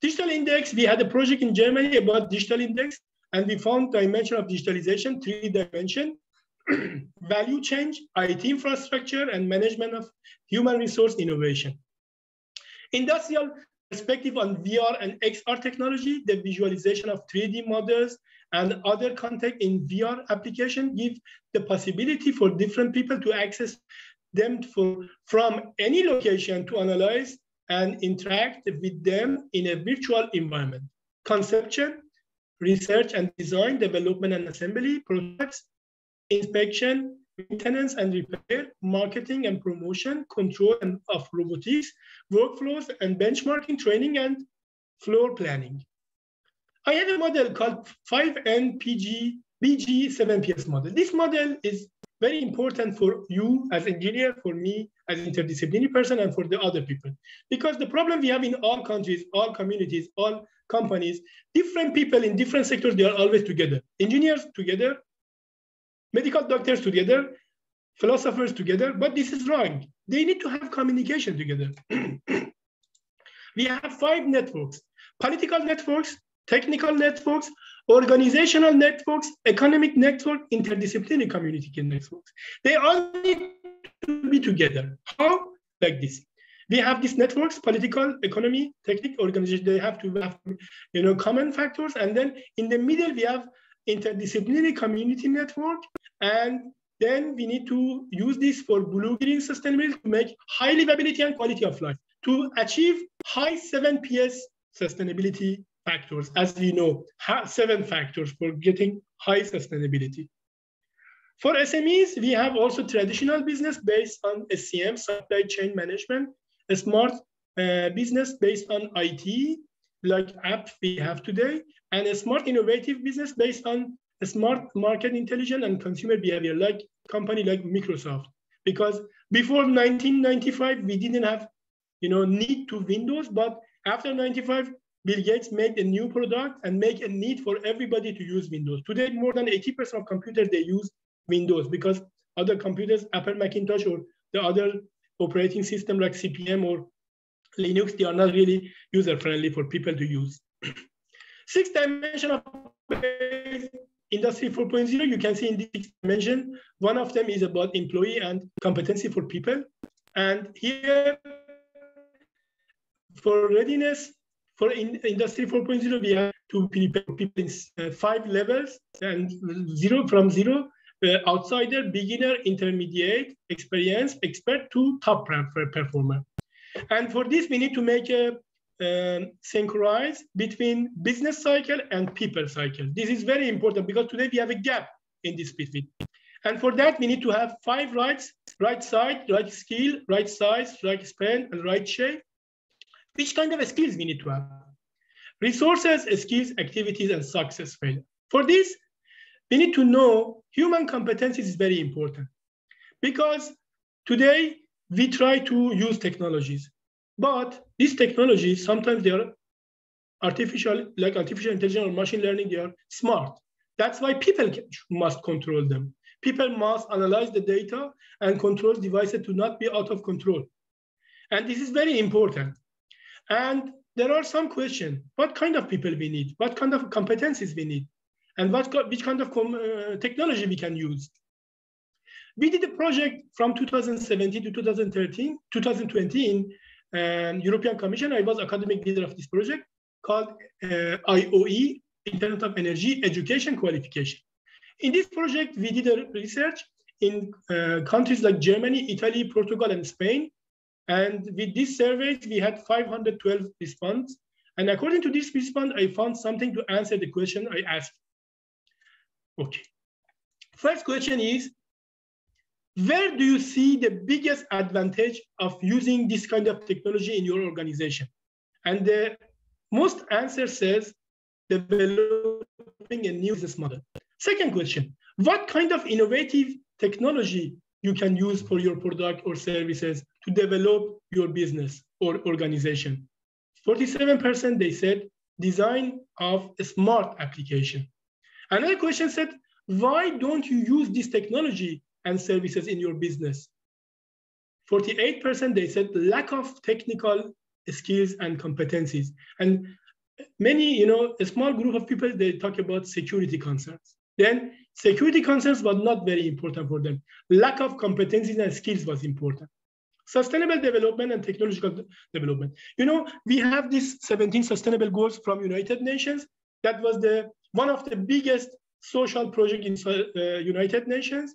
Digital index, we had a project in Germany about digital index, and we found dimension of digitalization, three dimension, value change, IT infrastructure, and management of human resource innovation. Industrial perspective on VR and XR technology, the visualization of 3D models and other content in VR application give the possibility for different people to access them for, from any location to analyze and interact with them in a virtual environment. Conception, research and design, development and assembly, products, inspection, maintenance and repair, marketing and promotion, control and of robotics, workflows and benchmarking, training and floor planning. I have a model called 5NPG BG7PS model. This model is very important for you as engineer, for me as interdisciplinary person, and for the other people. Because the problem we have in all countries, all communities, all companies, different people in different sectors, they are always together. Engineers together, medical doctors together, philosophers together, but this is wrong. They need to have communication together. we have five networks, political networks, technical networks, organizational networks, economic network, interdisciplinary community networks. They all need to be together. How? Like this. We have these networks, political, economy, technical, organization, they have to have you know, common factors. And then in the middle, we have interdisciplinary community network. And then we need to use this for blue green sustainability to make high livability and quality of life to achieve high 7PS sustainability factors. As we know, seven factors for getting high sustainability. For SMEs, we have also traditional business based on SCM, supply chain management, a smart uh, business based on IT, like app we have today, and a smart innovative business based on smart market intelligence and consumer behavior, like company like Microsoft. Because before 1995, we didn't have you know, need to Windows, but after 95, Bill Gates made a new product and make a need for everybody to use Windows. Today, more than 80% of computers, they use Windows because other computers, Apple Macintosh or the other operating system like CP/M or Linux, they are not really user-friendly for people to use. Six dimension of industry 4.0, you can see in this dimension, one of them is about employee and competency for people. And here, for readiness, for in, Industry 4.0, we have to prepare people in uh, five levels and zero from zero, uh, outsider, beginner, intermediate, experience, expert to top performer. And for this, we need to make a um, synchronize between business cycle and people cycle. This is very important because today we have a gap in this between. And for that, we need to have five rights, right side, right skill, right size, right span, and right shape which kind of skills we need to have. Resources, skills, activities, and success failure. For this, we need to know human competencies is very important because today we try to use technologies, but these technologies, sometimes they are artificial, like artificial intelligence or machine learning, they are smart. That's why people must control them. People must analyze the data and control devices to not be out of control. And this is very important. And there are some questions, what kind of people we need? What kind of competencies we need? And what, which kind of uh, technology we can use? We did a project from 2017 to 2013, 2020 in um, European Commission. I was academic leader of this project called uh, IOE, Internet of Energy Education Qualification. In this project, we did a research in uh, countries like Germany, Italy, Portugal, and Spain and with these surveys, we had 512 responses. And according to this response, I found something to answer the question I asked. Okay. First question is, where do you see the biggest advantage of using this kind of technology in your organization? And the most answer says developing a new business model. Second question, what kind of innovative technology you can use for your product or services to develop your business or organization. 47% they said design of a smart application. Another question said, why don't you use this technology and services in your business? 48% they said lack of technical skills and competencies. And many, you know, a small group of people, they talk about security concerns. Then security concerns was not very important for them. Lack of competencies and skills was important. Sustainable development and technological development. You know, we have these 17 sustainable goals from United Nations. That was the one of the biggest social project in uh, United Nations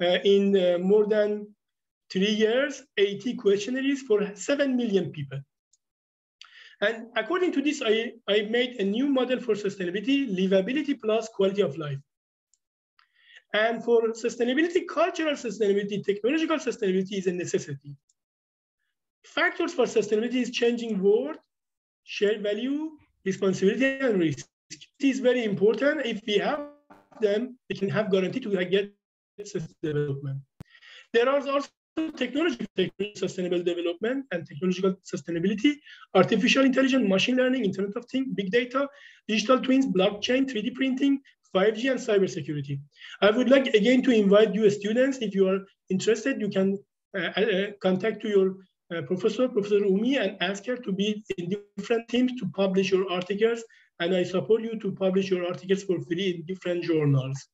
in uh, more than three years, 80 questionnaires for 7 million people. And according to this, I, I made a new model for sustainability, livability plus quality of life. And for sustainability, cultural sustainability, technological sustainability is a necessity. Factors for sustainability is changing world, shared value, responsibility, and risk. It is very important. If we have them, we can have guarantee to get sustainable development. There are also technology, sustainable development and technological sustainability, artificial intelligence, machine learning, Internet of Things, big data, digital twins, blockchain, 3D printing, 5G, and cybersecurity. I would like again to invite you students, if you are interested, you can uh, uh, contact your uh, professor, Professor Umi, and ask her to be in different teams to publish your articles. And I support you to publish your articles for free in different journals.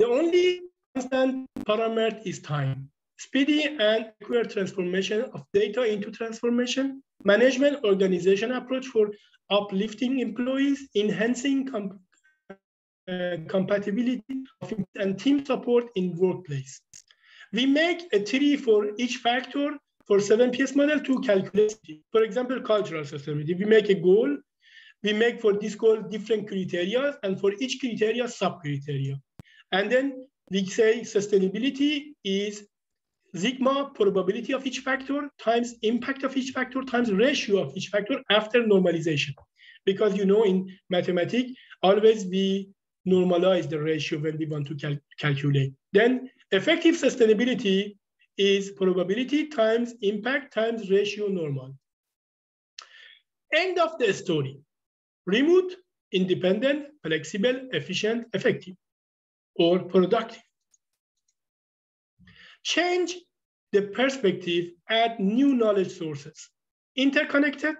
The only constant parameter is time. Speedy and accurate transformation of data into transformation, management organization approach for uplifting employees, enhancing com uh, compatibility and team support in workplace. We make a tree for each factor for 7PS model to calculate. For example, cultural sustainability. We make a goal. We make for this goal different criteria and for each criteria sub-criteria. And then we say sustainability is sigma probability of each factor times impact of each factor times ratio of each factor after normalization. Because you know in mathematics, always we normalize the ratio when we want to cal calculate. Then effective sustainability is probability times impact times ratio normal. End of the story. Remote, independent, flexible, efficient, effective or productive. Change the perspective, add new knowledge sources, interconnected,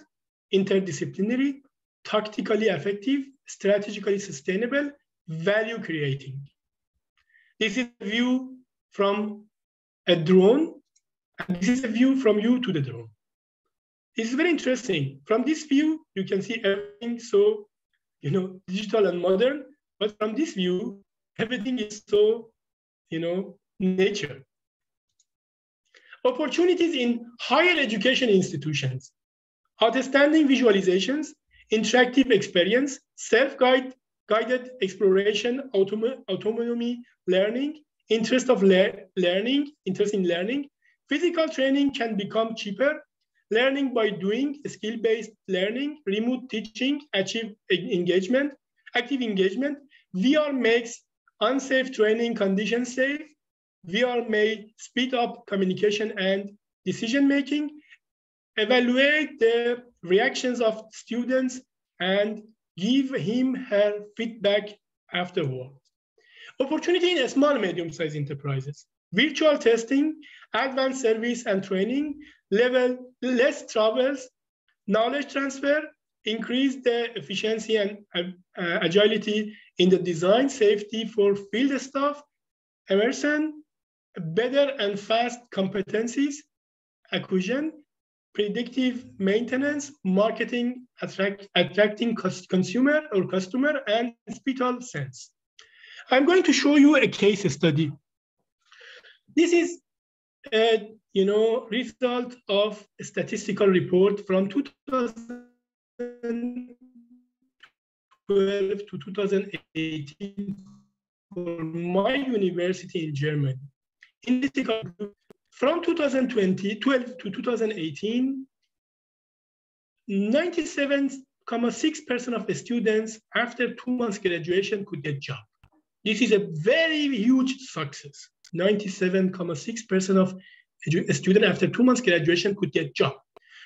interdisciplinary, tactically effective, strategically sustainable, value creating. This is a view from a drone, and this is a view from you to the drone. This is very interesting. From this view, you can see everything so, you know, digital and modern, but from this view, everything is so, you know, nature. Opportunities in higher education institutions, outstanding visualizations, interactive experience, self-guide, guided exploration, autonomy, learning, interest of le learning, interest in learning. Physical training can become cheaper. Learning by doing, skill-based learning, remote teaching, achieve engagement, active engagement. VR makes unsafe training conditions safe. VR may speed up communication and decision making, evaluate the reactions of students, and give him her feedback afterward. Opportunity in small medium-sized enterprises. Virtual testing, advanced service and training, level less travels, knowledge transfer, increase the efficiency and uh, agility in the design safety for field staff, Emerson, better and fast competencies, acquisition, predictive maintenance, marketing, attract, attracting consumer or customer, and hospital sense. I'm going to show you a case study. This is a you know, result of a statistical report from 2000 2012 to 2018 for my university in Germany. In this from 2020, 12 to 2018, 97.6% of the students after two months graduation could get job. This is a very huge success. 97.6% of a student after two months graduation could get job.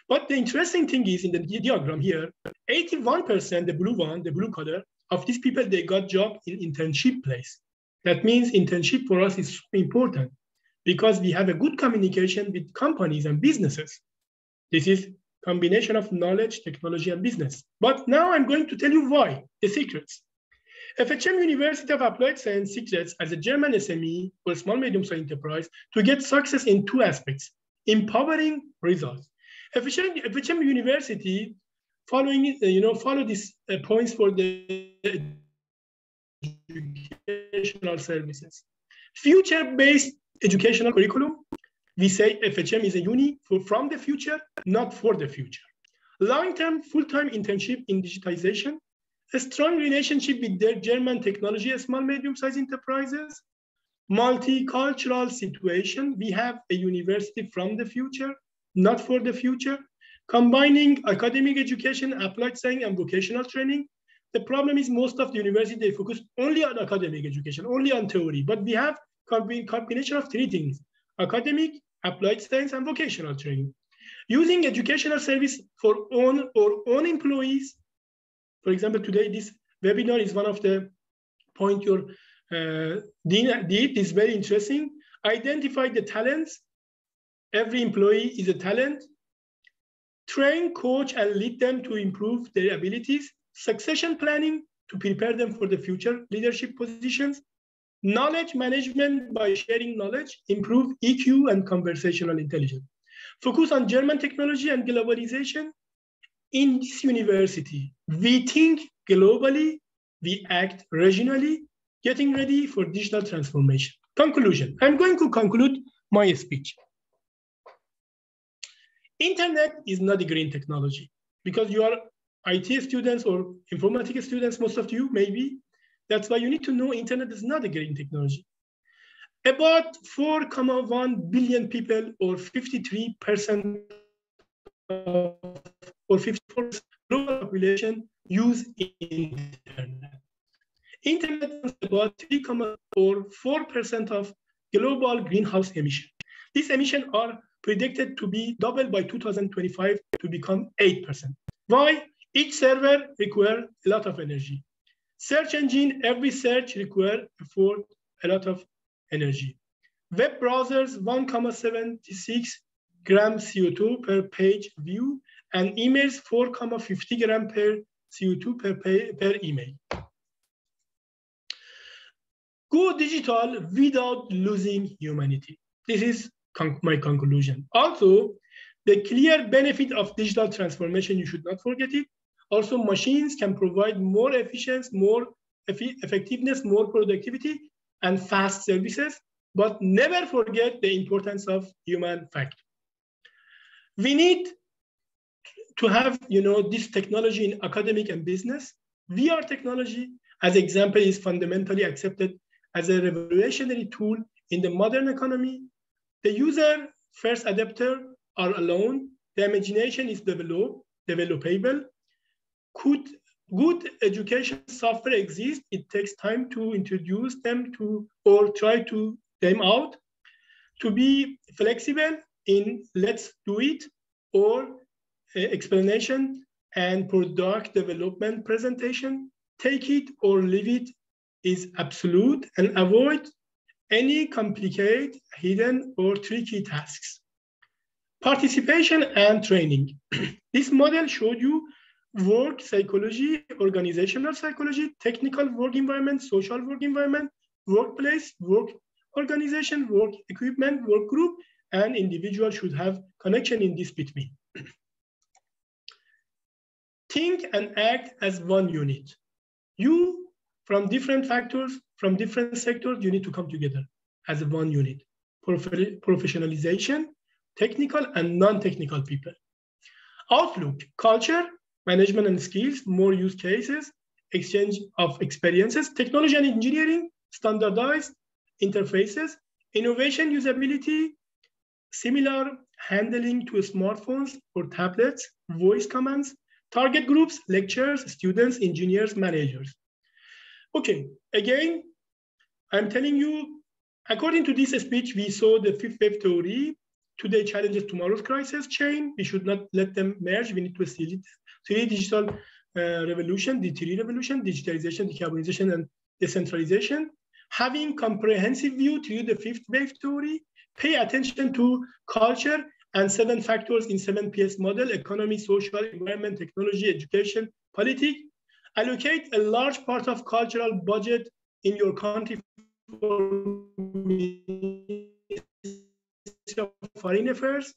But the interesting thing is in the diagram here, 81%, the blue one, the blue color, of these people, they got job in internship place. That means internship for us is important because we have a good communication with companies and businesses. This is combination of knowledge, technology, and business. But now I'm going to tell you why, the secrets. FHM University of Applied Science secrets as a German SME or small medium-sized enterprise to get success in two aspects, empowering results FHM, FHM University following, uh, you know, follow these uh, points for the educational services. Future-based educational curriculum. We say FHM is a uni for, from the future, not for the future. Long-term full-time internship in digitization, a strong relationship with their German technology, small, medium-sized enterprises, multicultural situation. We have a university from the future, not for the future. Combining academic education, applied science, and vocational training. The problem is most of the university, they focus only on academic education, only on theory, but we have combination of three things, academic, applied science, and vocational training. Using educational service for own or own employees. For example, today this webinar is one of the point your uh, did is very interesting. Identify the talents. Every employee is a talent. Train, coach, and lead them to improve their abilities. Succession planning to prepare them for the future leadership positions. Knowledge management by sharing knowledge, improve EQ and conversational intelligence. Focus on German technology and globalization. In this university, we think globally, we act regionally, getting ready for digital transformation. Conclusion, I'm going to conclude my speech. Internet is not a green technology because you are IT students or informatics students, most of you maybe. That's why you need to know internet is not a green technology. About 4.1 billion people or 53% or 54% global population use internet. Internet is about 3, or 4% of global greenhouse emission. These emissions are predicted to be doubled by 2025 to become 8%. Why? Each server requires a lot of energy. Search engine, every search requires for a lot of energy. Web browsers, 1,76 gram CO2 per page view, and emails, 4,50 gram per CO2 per, pay, per email. Go digital without losing humanity. This is con my conclusion. Also, the clear benefit of digital transformation, you should not forget it. Also, machines can provide more efficiency, more effectiveness, more productivity, and fast services, but never forget the importance of human factor. We need to have you know, this technology in academic and business. VR technology, as example, is fundamentally accepted as a revolutionary tool in the modern economy. The user first adapter are alone. The imagination is develop, developable. Could good education software exist? It takes time to introduce them to or try to them out. To be flexible in let's do it or uh, explanation and product development presentation, take it or leave it is absolute and avoid any complicated, hidden, or tricky tasks. Participation and training. this model showed you work psychology, organizational psychology, technical work environment, social work environment, workplace, work organization, work equipment, work group, and individual should have connection in this between. Think and act as one unit. You from different factors, from different sectors, you need to come together as one unit. Professionalization, technical and non-technical people. Outlook, culture, management and skills, more use cases, exchange of experiences, technology and engineering, standardized interfaces, innovation usability, similar handling to smartphones or tablets, voice commands, target groups, lectures, students, engineers, managers. Okay, again, I'm telling you, according to this speech, we saw the fifth wave theory. Today challenges tomorrow's crisis chain. We should not let them merge. We need to see three digital uh, revolution, the three revolution, digitalization, decarbonization, and decentralization. Having comprehensive view to the fifth wave theory, pay attention to culture and seven factors in 7PS model, economy, social, environment, technology, education, politics, allocate a large part of cultural budget in your country for foreign affairs,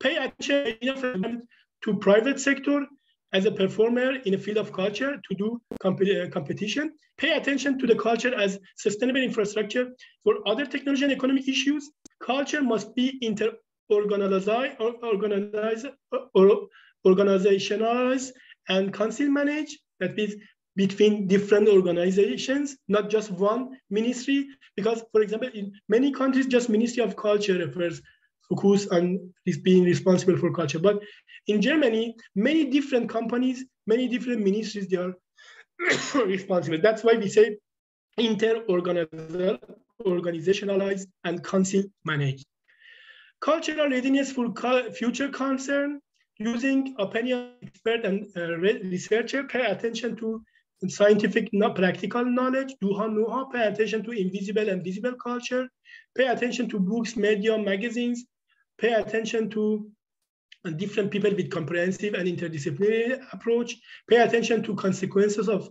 pay attention to private sector as a performer in a field of culture to do comp uh, competition. Pay attention to the culture as sustainable infrastructure for other technology and economic issues. Culture must be inter-organized, organized, or organizationalized and council managed. That means between different organizations, not just one ministry. Because, for example, in many countries, just Ministry of Culture refers focus on is being responsible for culture. But in Germany, many different companies, many different ministries, they are responsible. That's why we say inter-organizationalized and council managed. Cultural readiness for future concern, using opinion expert and uh, researcher, pay attention to scientific, not practical knowledge, duha nuha, pay attention to invisible and visible culture, pay attention to books, media, magazines, pay attention to different people with comprehensive and interdisciplinary approach, pay attention to consequences of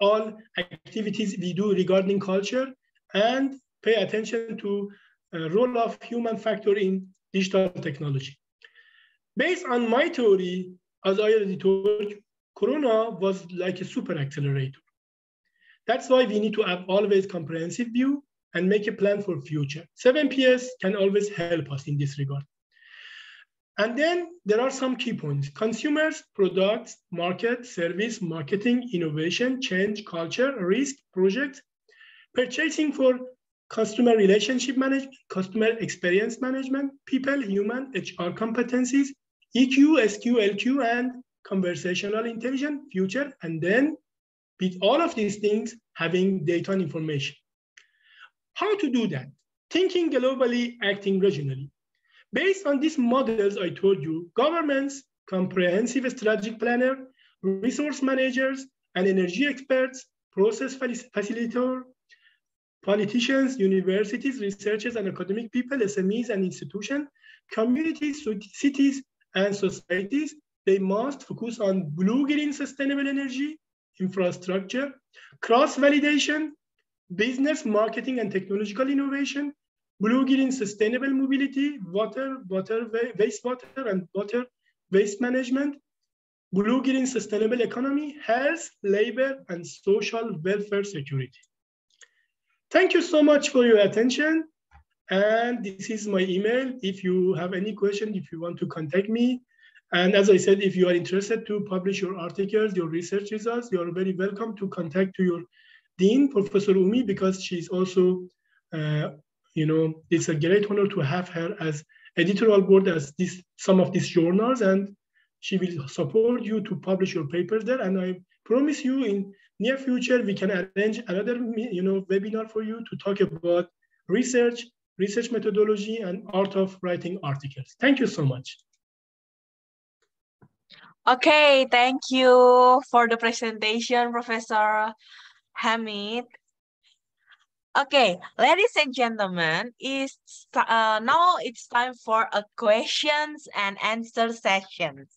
all activities we do regarding culture, and pay attention to uh, role of human factor in digital technology. Based on my theory, as I already told Corona was like a super accelerator. That's why we need to have always comprehensive view and make a plan for future. 7PS can always help us in this regard. And then there are some key points. Consumers, products, market, service, marketing, innovation, change, culture, risk, project, purchasing for customer relationship management, customer experience management, people, human, HR competencies, EQ, SQ, LQ, and conversational intelligence, future, and then with all of these things, having data and information. How to do that? Thinking globally, acting regionally. Based on these models I told you, governments, comprehensive strategic planner, resource managers, and energy experts, process facilitator, politicians, universities, researchers, and academic people, SMEs and institutions, communities, cities, and societies, they must focus on blue-green sustainable energy, infrastructure, cross-validation, business, marketing, and technological innovation, blue-green sustainable mobility, water, water, wastewater, and water waste management, blue-green sustainable economy, health, labor, and social welfare security. Thank you so much for your attention. And this is my email. If you have any question, if you want to contact me. And as I said, if you are interested to publish your articles, your research results, you are very welcome to contact to your dean, Professor Umi, because she's also, uh, you know, it's a great honor to have her as editorial board as this some of these journals, and she will support you to publish your papers there. And I promise you in near future, we can arrange another, you know, webinar for you to talk about research, research methodology, and art of writing articles. Thank you so much. Okay, thank you for the presentation, Professor Hamid. Okay, ladies and gentlemen, is uh, now it's time for a questions and answer sessions.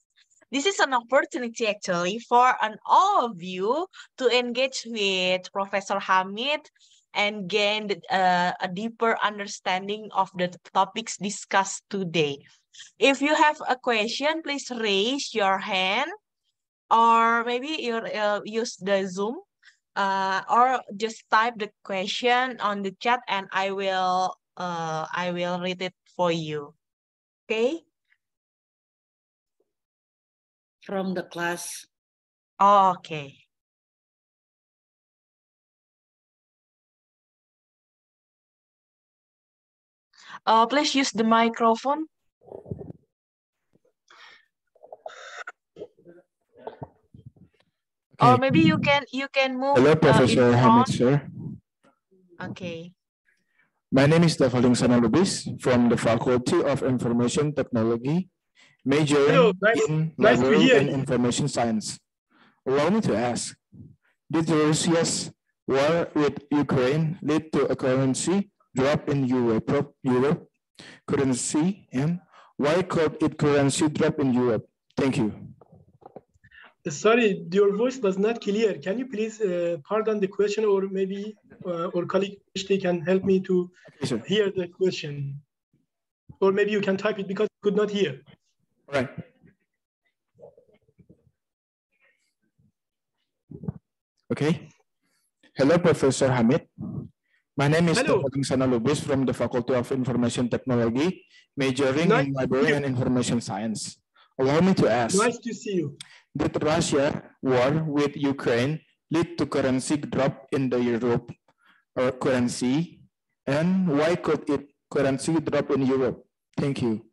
This is an opportunity actually for an all of you to engage with Professor Hamid and gained uh, a deeper understanding of the topics discussed today. If you have a question, please raise your hand or maybe you uh, use the Zoom uh, or just type the question on the chat and I will uh, I will read it for you. Okay? From the class. Oh, okay. Uh, please use the microphone. Okay. Or maybe you can you can move. Hello, Professor uh, Hamid, sir. Okay. My name is Devaling Sanalubis from the Faculty of Information Technology, major Hello, nice, in nice Library and Information Science. Allow me to ask, did the Russia's war with Ukraine lead to a currency drop in Europe, Europe currency and why could it currency drop in Europe? Thank you. Sorry, your voice was not clear. Can you please uh, pardon the question or maybe uh, or colleague can help me to okay, hear the question? Or maybe you can type it because I could not hear. All right. Okay. Hello, Professor Hamid. My name is Hello. Dr. Sana Lubis from the Faculty of Information Technology, majoring Nice in Library and Information Science. Allow me to ask, Nice to see you. did Russia war with Ukraine lead to currency drop in the Europe or currency? And why could it currency drop in Europe? Thank you.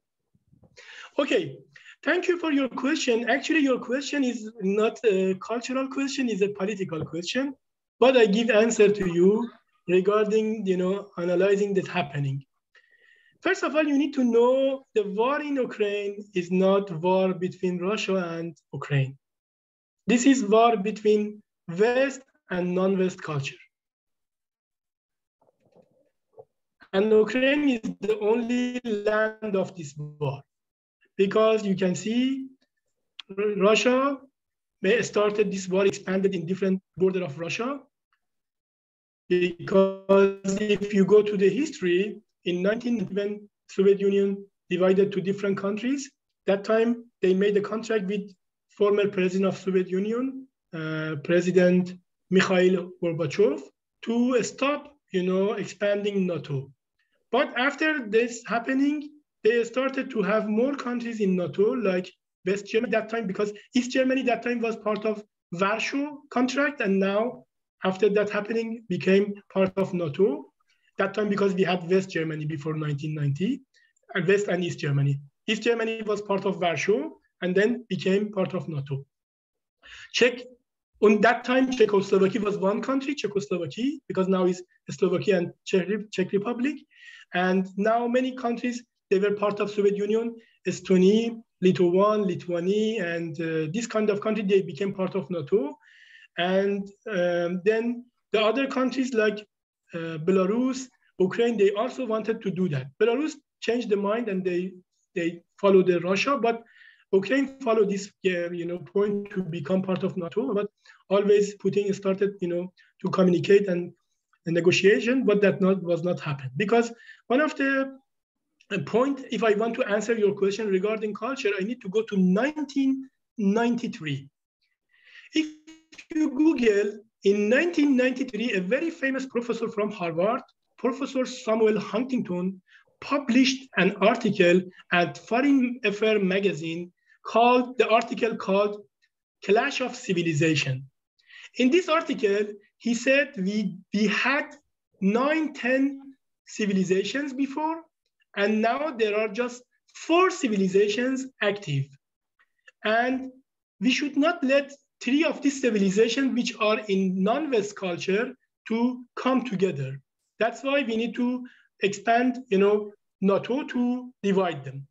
Okay, thank you for your question. Actually, your question is not a cultural question, it's a political question. But I give answer to you regarding, you know, analyzing this happening. First of all, you need to know the war in Ukraine is not war between Russia and Ukraine. This is war between West and non-West culture. And Ukraine is the only land of this war because you can see Russia started this war expanded in different border of Russia. Because if you go to the history, in 19 when Soviet Union divided to different countries, that time they made a contract with former president of Soviet Union, uh, President Mikhail Gorbachev, to stop, you know, expanding NATO. But after this happening, they started to have more countries in NATO, like West Germany that time, because East Germany that time was part of Warsaw contract, and now after that happening became part of NATO. That time because we had West Germany before 1990, and West and East Germany. East Germany was part of Warsaw and then became part of NATO. Czech, on that time, Czechoslovakia was one country, Czechoslovakia, because now it's Slovakia and Czech, Czech Republic. And now many countries, they were part of Soviet Union, Estonia, Lithuania, Lithuania, and uh, this kind of country, they became part of NATO. And um, then the other countries like uh, Belarus, Ukraine, they also wanted to do that. Belarus changed their mind and they they followed the Russia, but Ukraine followed this uh, you know point to become part of NATO, but always Putin started you know to communicate and, and negotiation, but that not was not happened because one of the uh, point, if I want to answer your question regarding culture, I need to go to 1993. If you Google in 1993, a very famous professor from Harvard, Professor Samuel Huntington, published an article at Foreign Affairs magazine called, the article called Clash of Civilization. In this article, he said we, we had nine, 10 civilizations before, and now there are just four civilizations active. And we should not let three of these civilizations, which are in non-West culture, to come together. That's why we need to expand, you know, NATO to divide them.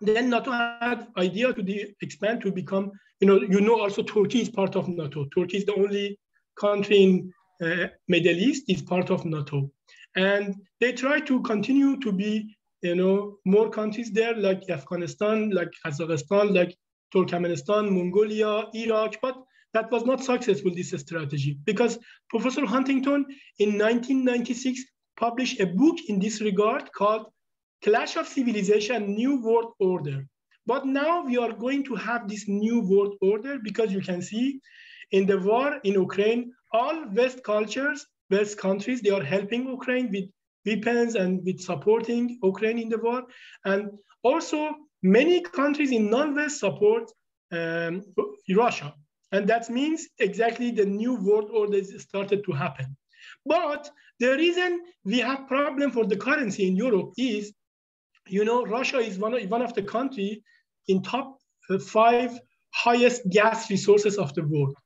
Then NATO had idea to expand to become, you know, you know also Turkey is part of NATO. Turkey is the only country in uh, Middle East is part of NATO. And they try to continue to be, you know, more countries there like Afghanistan, like Kazakhstan, like Turkmenistan, Mongolia, Iraq, but that was not successful, this strategy, because Professor Huntington in 1996 published a book in this regard called Clash of Civilization, New World Order. But now we are going to have this new world order because you can see in the war in Ukraine, all West cultures, West countries, they are helping Ukraine with weapons and with supporting Ukraine in the war. And also many countries in non-West support um, Russia. And that means exactly the new world order started to happen. But the reason we have problem for the currency in Europe is, you know, Russia is one of, one of the country in top five highest gas resources of the world.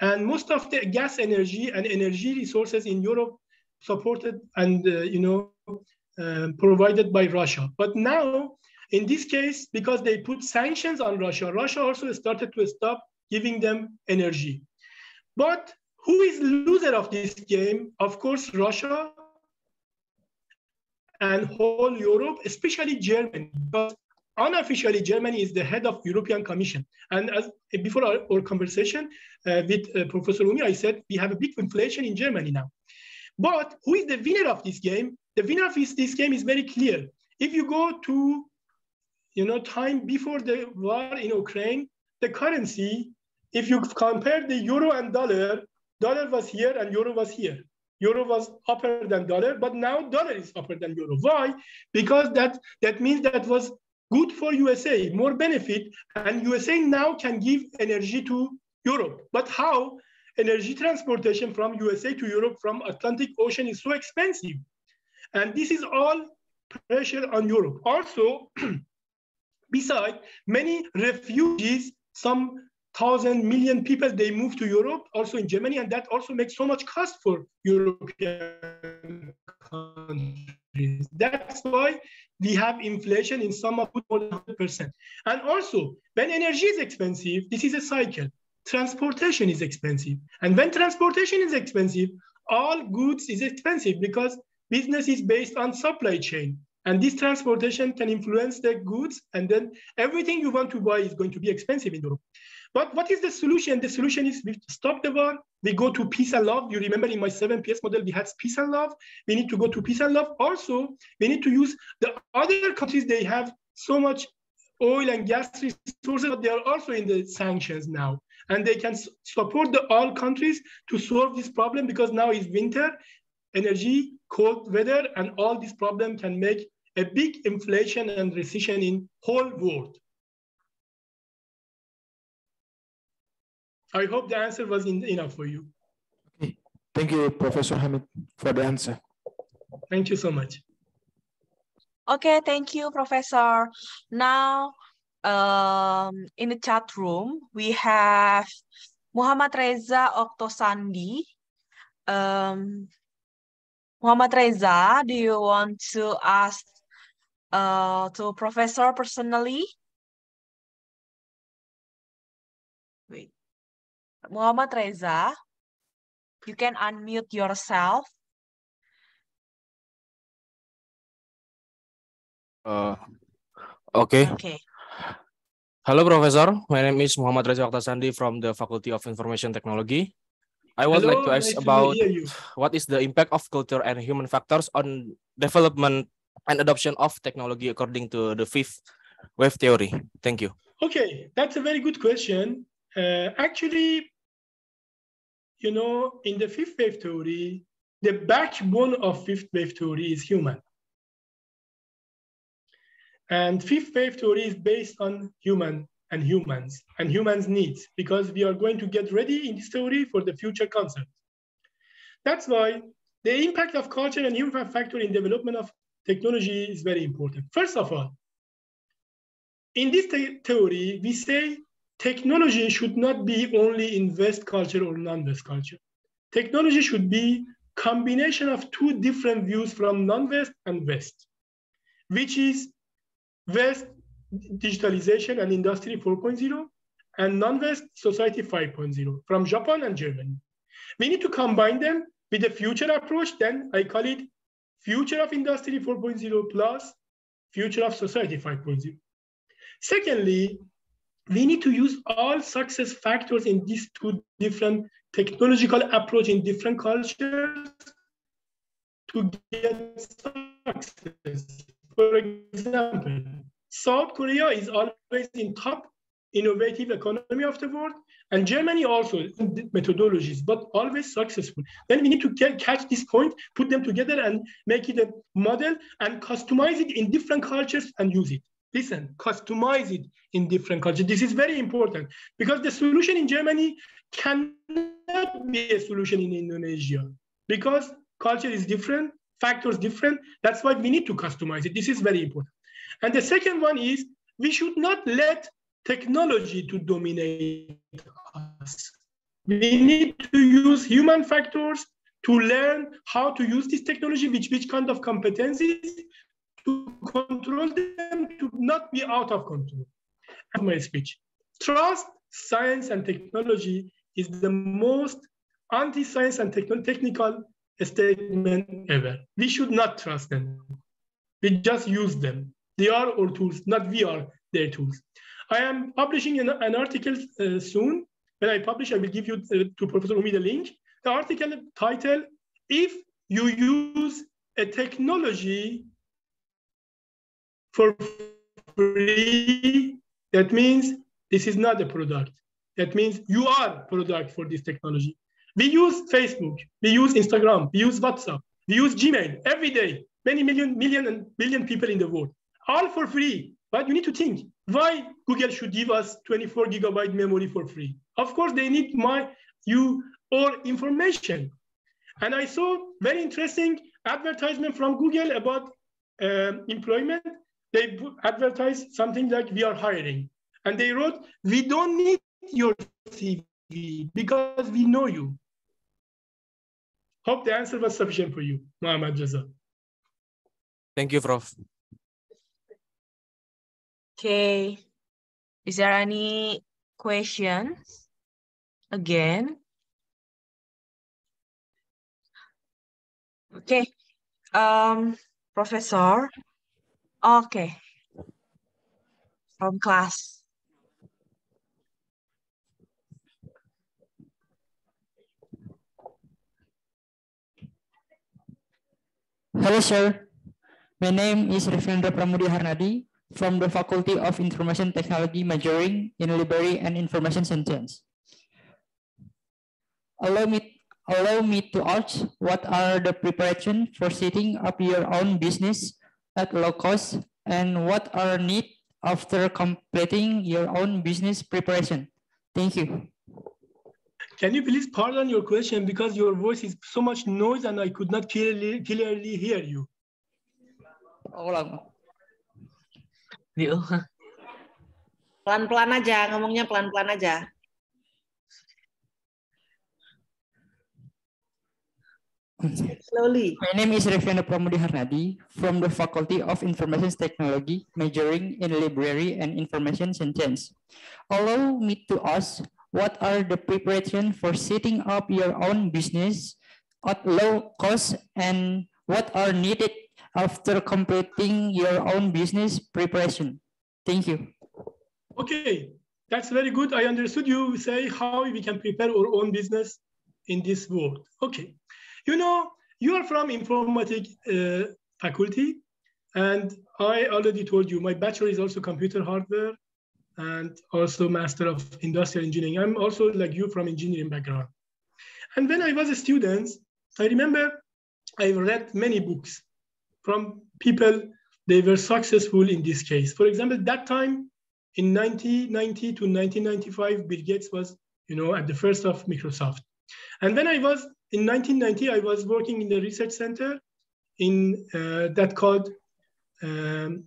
And most of the gas energy and energy resources in Europe supported and, uh, you know, uh, provided by Russia. But now, in this case, because they put sanctions on Russia, Russia also started to stop giving them energy. But who is loser of this game? Of course, Russia and whole Europe, especially Germany, because unofficially Germany is the head of European Commission. And as before our, our conversation uh, with uh, Professor Umi, I said we have a big inflation in Germany now. But who is the winner of this game? The winner of this, this game is very clear. If you go to, you know, time before the war in Ukraine, the currency, if you compare the euro and dollar, dollar was here and euro was here. Euro was upper than dollar, but now dollar is upper than euro. Why? Because that, that means that was good for USA, more benefit, and USA now can give energy to Europe. But how? Energy transportation from USA to Europe from Atlantic Ocean is so expensive. And this is all pressure on Europe. Also, besides, many refugees, some thousand million people, they move to Europe, also in Germany, and that also makes so much cost for European countries. That's why we have inflation in some of more than 100%. And also, when energy is expensive, this is a cycle. Transportation is expensive. And when transportation is expensive, all goods is expensive because business is based on supply chain. And this transportation can influence the goods, and then everything you want to buy is going to be expensive in Europe. But what is the solution? The solution is we stop the war, we go to peace and love. You remember in my 7PS model, we had peace and love. We need to go to peace and love. Also, we need to use the other countries, they have so much oil and gas resources, but they are also in the sanctions now. And they can support the all countries to solve this problem because now is winter, energy, cold weather, and all these problems can make a big inflation and recession in whole world. I hope the answer was in, enough for you. Okay. Thank you, Professor Hamid, for the answer. Thank you so much. Okay, thank you, Professor. Now, um, in the chat room, we have Muhammad Reza Oktosandi. Um, Muhammad Reza, do you want to ask uh, to Professor personally? Wait. Muhammad Reza, you can unmute yourself. Uh, okay. Okay. Hello, Professor. My name is Muhammad Reza Oktasandi from the Faculty of Information Technology. I would Hello, like to ask to about you. what is the impact of culture and human factors on development and adoption of technology according to the fifth wave theory. Thank you. Okay, that's a very good question. Uh, actually, you know, in the fifth wave theory, the backbone of fifth wave theory is human. And fifth wave theory is based on human and humans and humans' needs because we are going to get ready in this theory for the future concept. That's why the impact of culture and human factor in development of technology is very important. First of all, in this the theory, we say technology should not be only in West culture or non-West culture. Technology should be combination of two different views from non-West and West, which is West digitalization and industry 4.0 and non-West society 5.0 from Japan and Germany. We need to combine them with a future approach, then I call it future of industry 4.0 plus future of society 5.0. Secondly, we need to use all success factors in these two different technological approach in different cultures to get success. For example, South Korea is always in top innovative economy of the world, and Germany also methodologies, but always successful. Then we need to get, catch this point, put them together, and make it a model and customize it in different cultures and use it. Listen, customize it in different cultures. This is very important because the solution in Germany cannot be a solution in Indonesia because culture is different, factors different. That's why we need to customize it. This is very important. And the second one is we should not let technology to dominate us. We need to use human factors to learn how to use this technology, which, which kind of competencies to control them to not be out of control. My speech. Trust science and technology is the most anti-science and techn technical statement ever. We should not trust them. We just use them. They are our tools, not we are their tools. I am publishing an, an article uh, soon. When I publish, I will give you uh, to Professor Umi the link. The article title, If You Use a Technology for Free, that means this is not a product. That means you are product for this technology. We use Facebook, we use Instagram, we use WhatsApp, we use Gmail every day. Many million, million and billion people in the world, all for free. But you need to think why Google should give us 24 gigabyte memory for free. Of course, they need my you or information. And I saw very interesting advertisement from Google about uh, employment. They advertised something like we are hiring. And they wrote, we don't need your CV because we know you. Hope the answer was sufficient for you, Muhammad Jaza. Thank you, Prof. Okay. Is there any questions? Again? Okay. Um, Professor. Okay. From class. Hello, sir. My name is Rivendra Pramudi Harnadi from the Faculty of Information Technology majoring in Library and Information Science. Allow me, allow me to ask what are the preparation for setting up your own business at low cost and what are need after completing your own business preparation? Thank you. Can you please pardon your question because your voice is so much noise and I could not clearly, clearly hear you. Ulang. Pelan-pelan aja, ngomongnya pelan-pelan aja. Slowly. My name is Revendra Pramudi Harnadi from the Faculty of Information Technology, majoring in Library and Information Science. Allow me to ask, what are the preparation for setting up your own business at low cost and what are needed after completing your own business preparation? Thank you. Okay, that's very good. I understood you say how we can prepare our own business in this world. Okay, you know, you are from informatics uh, faculty, and I already told you my bachelor is also computer hardware and also master of industrial engineering. I'm also like you from engineering background. And when I was a student, I remember I read many books from people, they were successful in this case. For example, that time in 1990 to 1995, Bill Gates was, you know, at the first of Microsoft. And when I was in 1990, I was working in the research center in uh, that called um,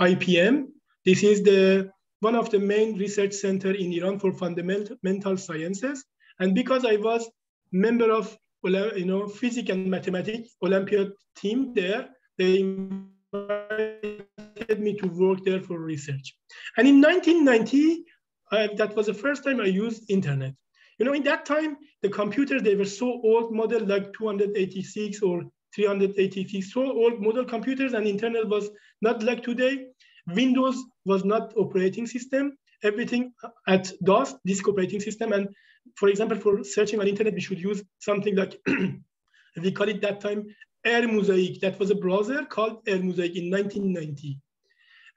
IPM. This is the one of the main research center in Iran for fundamental sciences. And because I was member of you know physics and mathematics Olympiad team there, they invited me to work there for research. And in 1990, uh, that was the first time I used internet. You know, in that time, the computers, they were so old model, like 286 or 386, so old model computers and internet was not like today. Windows was not operating system. Everything at DOS, disk operating system. And for example, for searching on internet, we should use something like, we call it that time, Air Mosaic. That was a browser called Air Mosaic in 1990.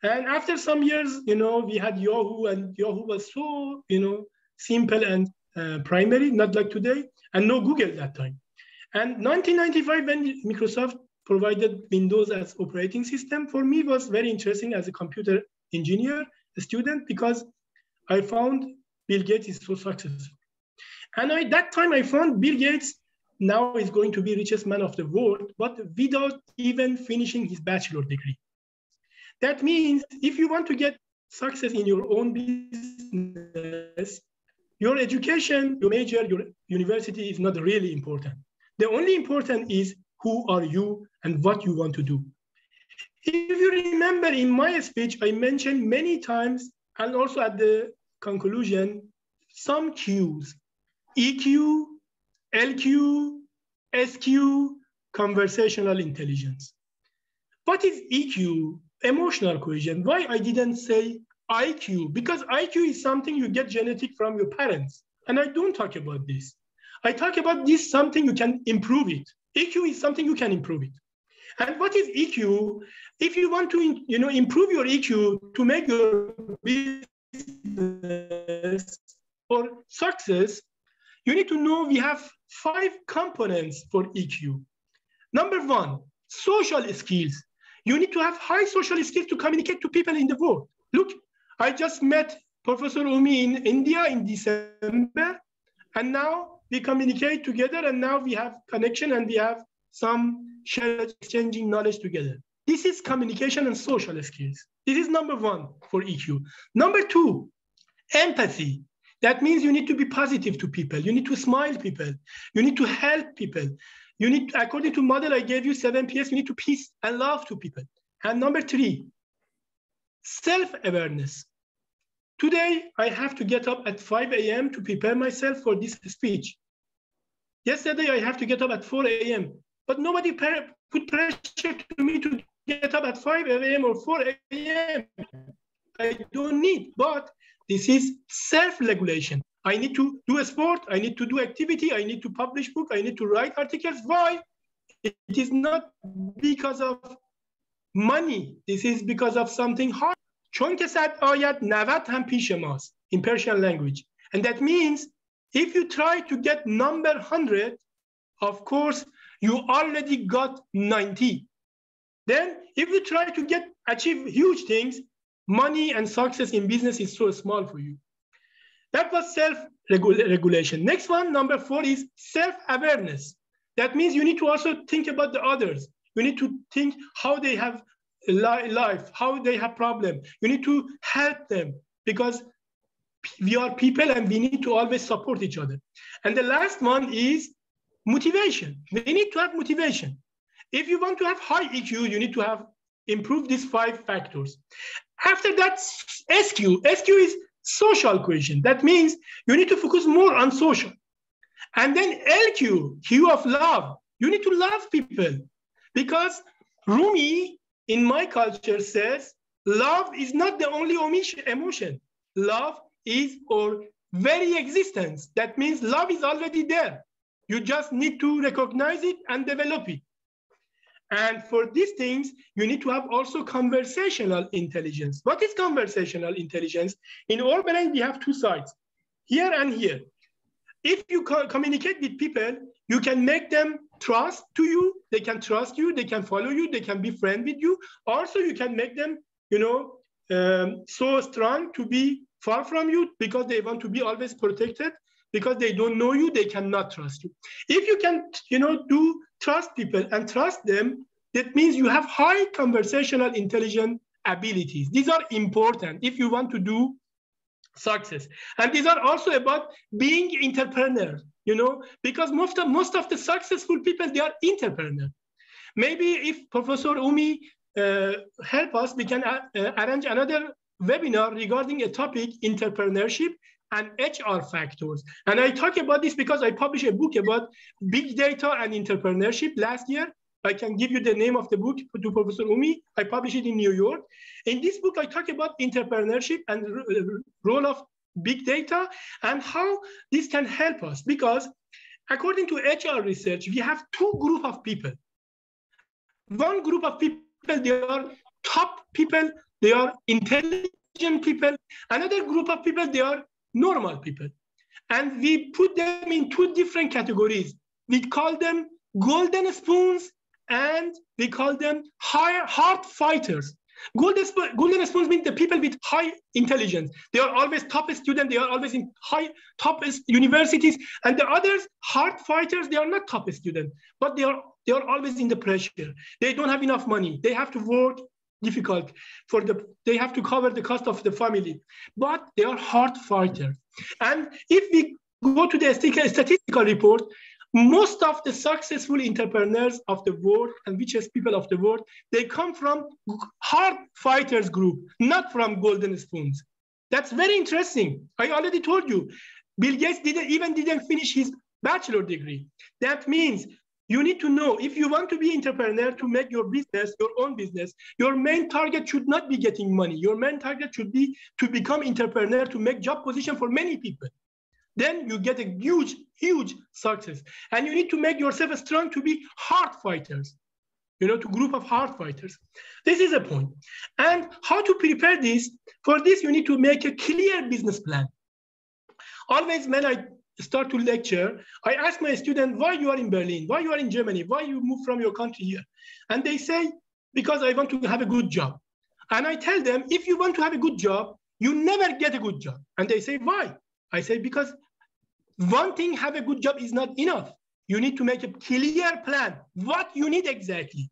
And after some years, you know, we had Yahoo and Yahoo was so, you know, simple and uh, primary, not like today, and no Google that time. And 1995, when Microsoft provided Windows as operating system, for me was very interesting as a computer engineer, a student, because I found Bill Gates is so successful. And at that time, I found Bill Gates now is going to be richest man of the world, but without even finishing his bachelor degree. That means if you want to get success in your own business, your education, your major, your university is not really important. The only important is who are you and what you want to do. If you remember in my speech, I mentioned many times and also at the conclusion, some cues, EQ, LQ, SQ, conversational intelligence. What is EQ? Emotional cohesion. Why I didn't say IQ, because IQ is something you get genetic from your parents. And I don't talk about this. I talk about this something you can improve it. EQ is something you can improve it. And what is EQ? If you want to you know, improve your EQ to make your business or success, you need to know we have five components for EQ. Number one, social skills. You need to have high social skills to communicate to people in the world. Look, I just met Professor Umi in India in December, and now we communicate together, and now we have connection and we have some shared exchanging knowledge together. This is communication and social skills. This is number one for EQ. Number two, empathy. That means you need to be positive to people. You need to smile people. You need to help people. You need, according to model I gave you, 7PS, you need to peace and love to people. And number three, self-awareness. Today, I have to get up at 5 a.m. to prepare myself for this speech. Yesterday, I have to get up at 4 a.m. But nobody put pressure to me to get up at 5 a.m. or 4 a.m. I don't need, but this is self-regulation. I need to do a sport, I need to do activity, I need to publish book, I need to write articles. Why? It is not because of money. This is because of something hard. چون که صد آیت 90 هم پیش ماست in Persian language. And that means if you try to get number 100, of course, you already got 90. Then if you try to get achieve huge things, money and success in business is so small for you. That was self-regulation. Next one, number four is self-awareness. That means you need to also think about the others. You need to think how they have life, how they have problem. You need to help them because we are people and we need to always support each other. And the last one is motivation. We need to have motivation. If you want to have high EQ, you need to have improve these five factors. After that, SQ. SQ is social cohesion. That means you need to focus more on social. And then LQ, Q of love. You need to love people because Rumi in my culture says love is not the only omission emotion. Love is our very existence. That means love is already there. You just need to recognize it and develop it. And for these things, you need to have also conversational intelligence. What is conversational intelligence? In our brain, we have two sides, here and here. If you co communicate with people, you can make them trust to you, they can trust you, they can follow you, they can be friend with you. Also, you can make them, you know, um, so strong to be far from you because they want to be always protected because they don't know you, they cannot trust you. If you can, you know, do trust people and trust them, that means you have high conversational intelligence abilities. These are important if you want to do success. And these are also about being entrepreneur, you know, because most of, most of the successful people, they are entrepreneur. Maybe if Professor Umi uh, help us, we can uh, arrange another webinar regarding a topic, entrepreneurship and HR factors. And I talk about this because I published a book about big data and entrepreneurship last year. I can give you the name of the book to Professor Umi. I published it in New York. In this book, I talk about entrepreneurship and role of big data and how this can help us because according to HR research, we have two group of people. One group of people, they are top people, they are intelligent people. Another group of people, they are normal people. And we put them in two different categories. We call them golden spoons and we call them heart fighters. Golden, golden spoons mean the people with high intelligence. They are always top students. They are always in high top universities. And the others, hard fighters, they are not top students, but they are they are always in the pressure. They don't have enough money. They have to work difficult for the they have to cover the cost of the family but they are hard fighters. And if we go to the statistical report most of the successful entrepreneurs of the world and richest people of the world they come from hard fighters group not from golden spoons. That's very interesting. I already told you bill gates didn't even didn't finish his bachelor degree. That means you need to know if you want to be entrepreneur to make your business your own business your main target should not be getting money. Your main target should be to become entrepreneur to make job position for many people. Then you get a huge huge success. And you need to make yourself strong to be hard fighters you know to group of hard fighters. This is a point. And how to prepare this? For this you need to make a clear business plan. Always when i start to lecture, I ask my student why you are in Berlin, why you are in Germany, why you move from your country here. And they say, because I want to have a good job. And I tell them, if you want to have a good job, you never get a good job. And they say, why? I say, because wanting have a good job is not enough. You need to make a clear plan, what you need exactly.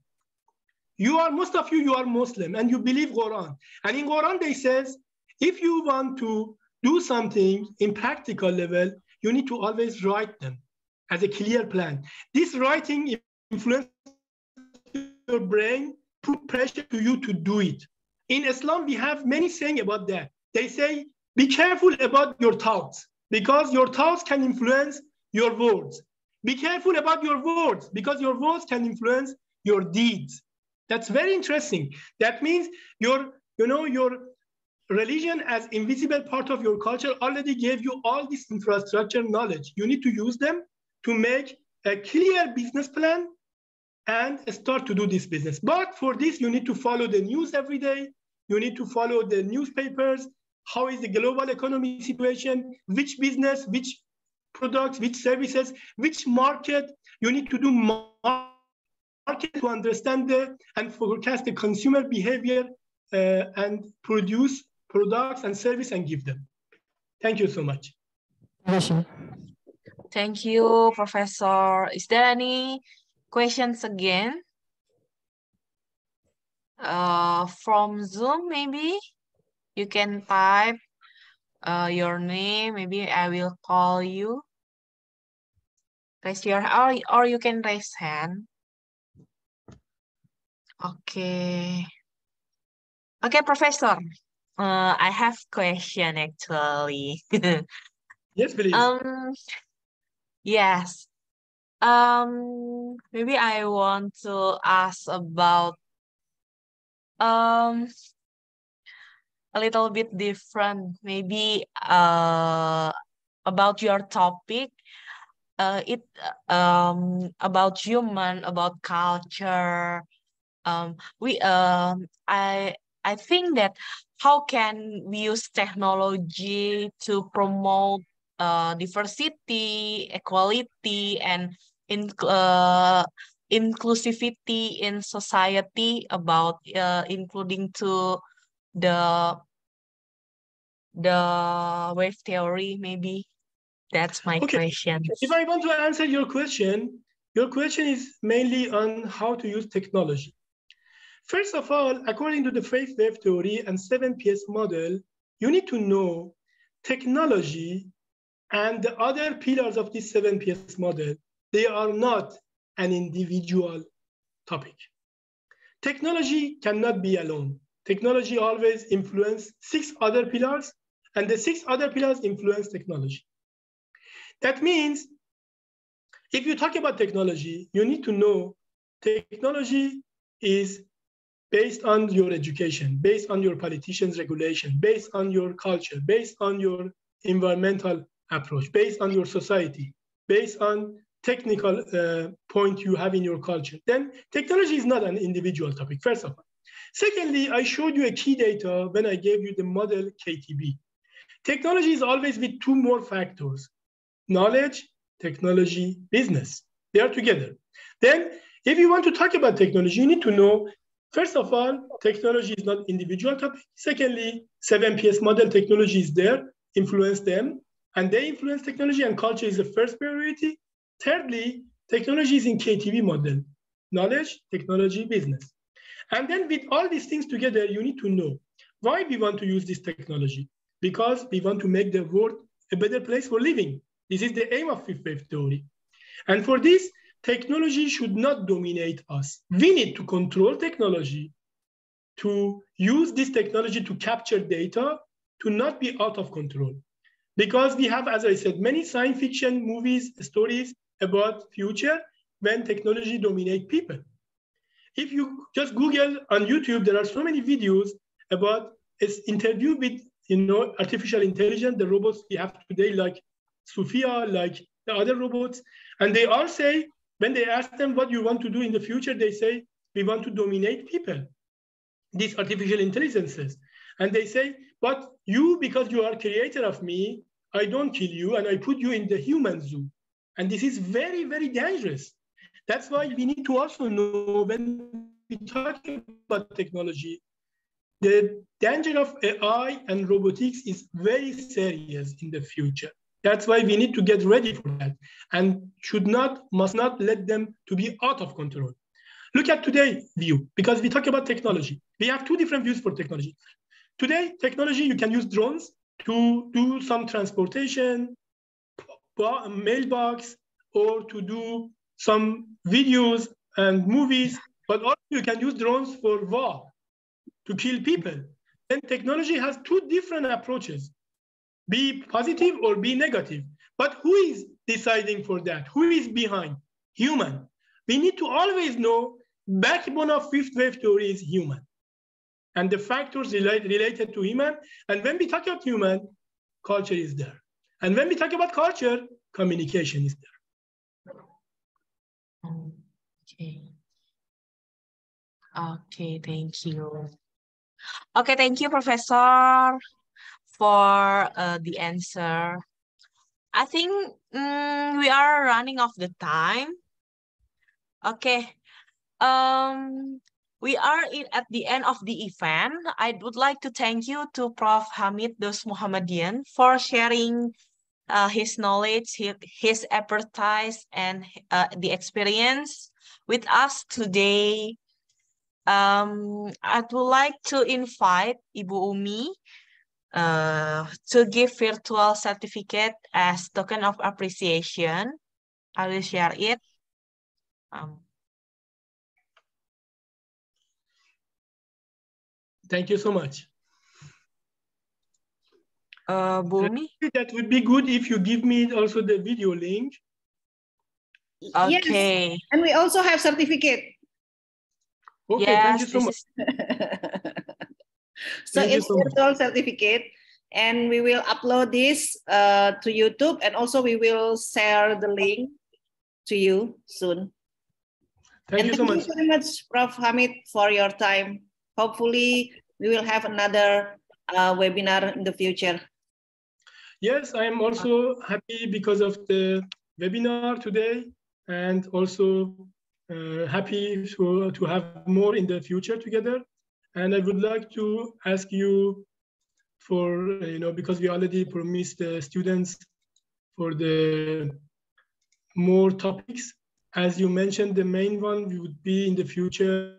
You are, most of you, you are Muslim and you believe Quran. And in Quran, they says, if you want to do something in practical level, you need to always write them as a clear plan. This writing influences your brain, put pressure to you to do it. In Islam, we have many saying about that. They say, be careful about your thoughts because your thoughts can influence your words. Be careful about your words because your words can influence your deeds. That's very interesting. That means your, you know, your religion as invisible part of your culture already gave you all this infrastructure knowledge. You need to use them to make a clear business plan and start to do this business. But for this, you need to follow the news every day. You need to follow the newspapers. How is the global economy situation? Which business, which products, which services, which market. You need to do market to understand the, and forecast the consumer behavior uh, and produce products and service and give them. Thank you so much. Thank you, Professor. Is there any questions again? Uh, from Zoom, maybe? You can type uh, your name. Maybe I will call you. Raise your, or, or you can raise hand. Okay. Okay, Professor. Uh, I have question actually. yes, please. Um, yes. Um, maybe I want to ask about um a little bit different. Maybe uh about your topic. Uh, it um about human, about culture. Um, we um I I think that how can we use technology to promote uh, diversity, equality, and in, uh, inclusivity in society about uh, including to the the wave theory maybe? That's my okay. question. If i want to answer your question your question is mainly on how to use technology First of all, according to the fifth wave theory and 7PS model, you need to know technology and the other pillars of this 7PS model, they are not an individual topic. Technology cannot be alone. Technology always influences six other pillars, and the six other pillars influence technology. That means if you talk about technology, you need to know technology is based on your education, based on your politicians' regulation, based on your culture, based on your environmental approach, based on your society, based on technical uh, point you have in your culture, then technology is not an individual topic, first of all. Secondly, I showed you a key data when I gave you the model KTB. Technology is always with two more factors, knowledge, technology, business. They are together. Then if you want to talk about technology, you need to know First of all, technology is not individual topic. Secondly, 7PS model technology is there, influence them, and they influence technology and culture is the first priority. Thirdly, technology is in KTB model, knowledge, technology, business. And then with all these things together, you need to know why we want to use this technology. Because we want to make the world a better place for living. This is the aim of fifth wave theory. And for this, technology should not dominate us. We need to control technology, to use this technology to capture data, to not be out of control. Because we have, as I said, many science fiction movies, stories about future when technology dominate people. If you just Google on YouTube, there are so many videos about this interview with you know artificial intelligence, the robots we have today, like Sophia, like the other robots, and they all say when they ask them what you want to do in the future, they say, we want to dominate people, these artificial intelligences. And they say, but you, because you are creator of me, I don't kill you and I put you in the human zoo. And this is very, very dangerous. That's why we need to also know when we talk about technology, the danger of AI and robotics is very serious in the future. That's why we need to get ready for that and should not, must not let them to be out of control. Look at today's view, because we talk about technology. We have two different views for technology. Today, technology, you can use drones to do some transportation, mailbox, or to do some videos and movies, but also you can use drones for war, to kill people. And technology has two different approaches, be positive or be negative. But who is deciding for that? Who is behind? Human. We need to always know backbone of fifth wave theory is human and the factors relate, related to human. And when we talk about human, culture is there. And when we talk about culture, communication is there. Okay. Okay, thank you. Okay, thank you, Professor, for uh, the answer. I think mm, we are running off the time. Okay. Um, we are in, at the end of the event. I would like to thank you to Prof. Hamid Doost Mohammadian for sharing uh, his knowledge, his, his expertise, and uh, the experience with us today. Um, I would like to invite Ibu Umi uh, to give virtual certificate as token of appreciation. I will share it. Um, Thank you so much. Uh, Bumi? That would be good if you give me also the video link. Okay. Yes. And we also have certificate. Okay, yes, thank you so much. is... so Thank it's so virtual certificate. And we will upload this uh, to YouTube and also we will share the link to you soon. Thank and you so thank much. you very much, Prof. Hamid, for your time. Hopefully, we will have another uh, webinar in the future. Yes, I am also happy because of the webinar today and also uh, happy to, to have more in the future together. And I would like to ask you for, uh, you know, because we already promised the students for the more topics. As you mentioned, the main one would be in the future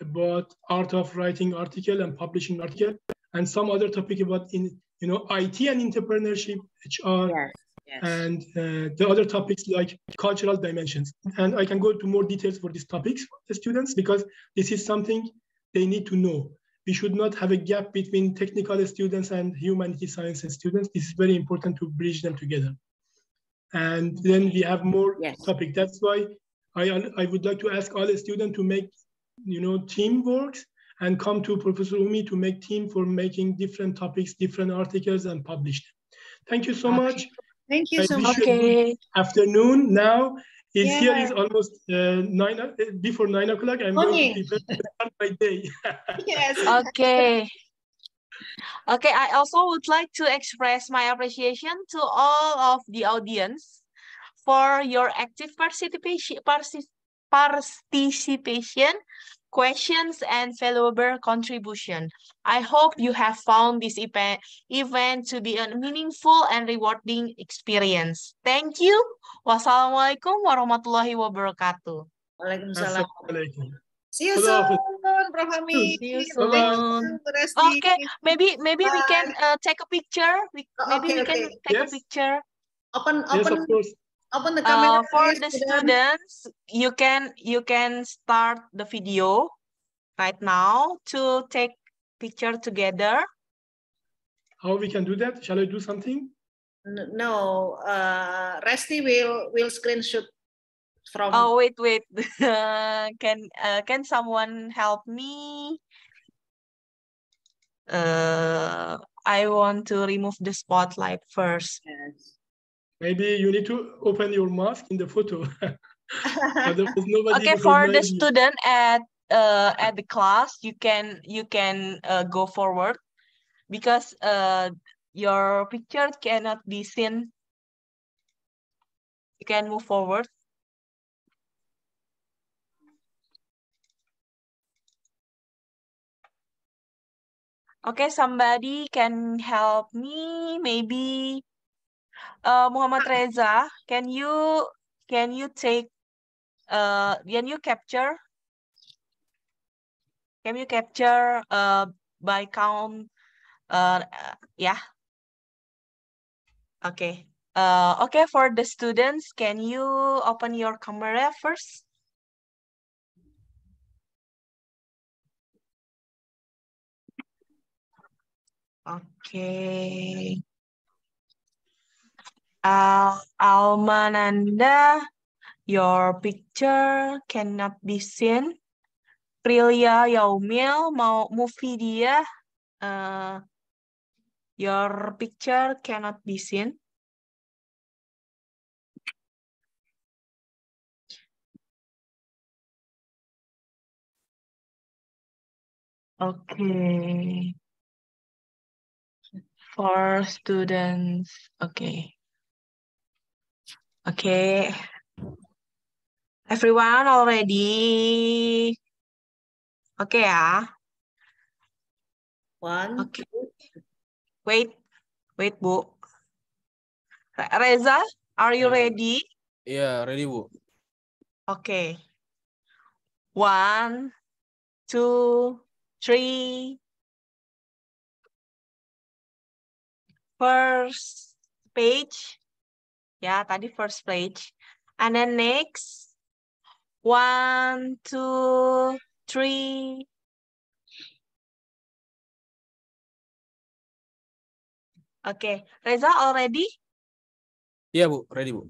about art of writing article and publishing article, and some other topic about in you know IT and entrepreneurship, HR, Yes, yes. and uh, the other topics like cultural dimensions. And I can go to more details for these topics for the students because this is something they need to know. We should not have a gap between technical students and humanity sciences students. This is very important to bridge them together. And then we have more Yes. topic. That's why I, I would like to ask all the students to make, you know, teamwork and come to Professor Umi to make team for making different topics, different articles and publish them. Thank you so Okay. much. Thank you so wish much. you a good Okay. afternoon. Now is here Yeah. is almost uh, nine o- uh, before nine o'clock. I'm going Morning. to prepare to my day. Yes. Okay. Okay, I also would like to express my appreciation to all of the audience for your active participation, partic- participation, questions, and valuable contribution. I hope you have found this event, event to be a meaningful and rewarding experience. Thank you. Wassalamualaikum warahmatullahi wabarakatuh. Waalaikumsalam. Assalamualaikum. See you soon, Prof. Hamid. See you soon. you, Bu Okay, maybe maybe we can uh, take a picture. We, Oh, maybe okay, we can okay. take a picture. Open, Yes, open, of course. open the camera. Uh, for the student. students, you can you can start the video right now to take picture together. How we can do that? Shall I do something? No, uh, Resti will will screenshot from. Oh wait wait, Uh, can uh, can someone help me? Uh, I want to remove the spotlight first. Yes. Maybe you need to open your mask in the photo. Okay, for the you. student at uh at the class, you can you can uh, go forward because uh your picture cannot be seen. You can move forward. Okay, somebody can help me. Maybe uh, Muhammad Reza, can you can you take uh can you capture can you capture uh by count uh yeah. Okay. Uh okay for the students can you open your camera first? Okay uh Almananda your picture cannot be seen Prilia Yaumil mau movie dia uh, your picture cannot be seen Okay. For students, okay. Okay. Everyone already? Oke ya. One. Oke. Wait. Wait, Bu. Re- Reza, are you Ya. ready? Iya, ready Bu. Okay. One, two, three. First page. Ya, tadi first page. And then next. One, two, three. Okay. Reza already? Iya Bu, ready Bu.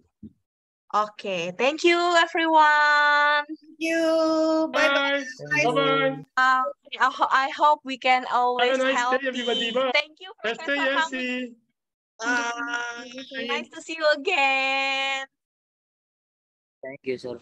Okay. Thank you, everyone. Thank you. Bye bye. Bye. Bye-bye. Uh, I, ho- I hope we can always nice day, help everybody. the- Bye. Thank you, Professor Hamid. Healthy. Bye. Nice to see you again. Thank you, sir.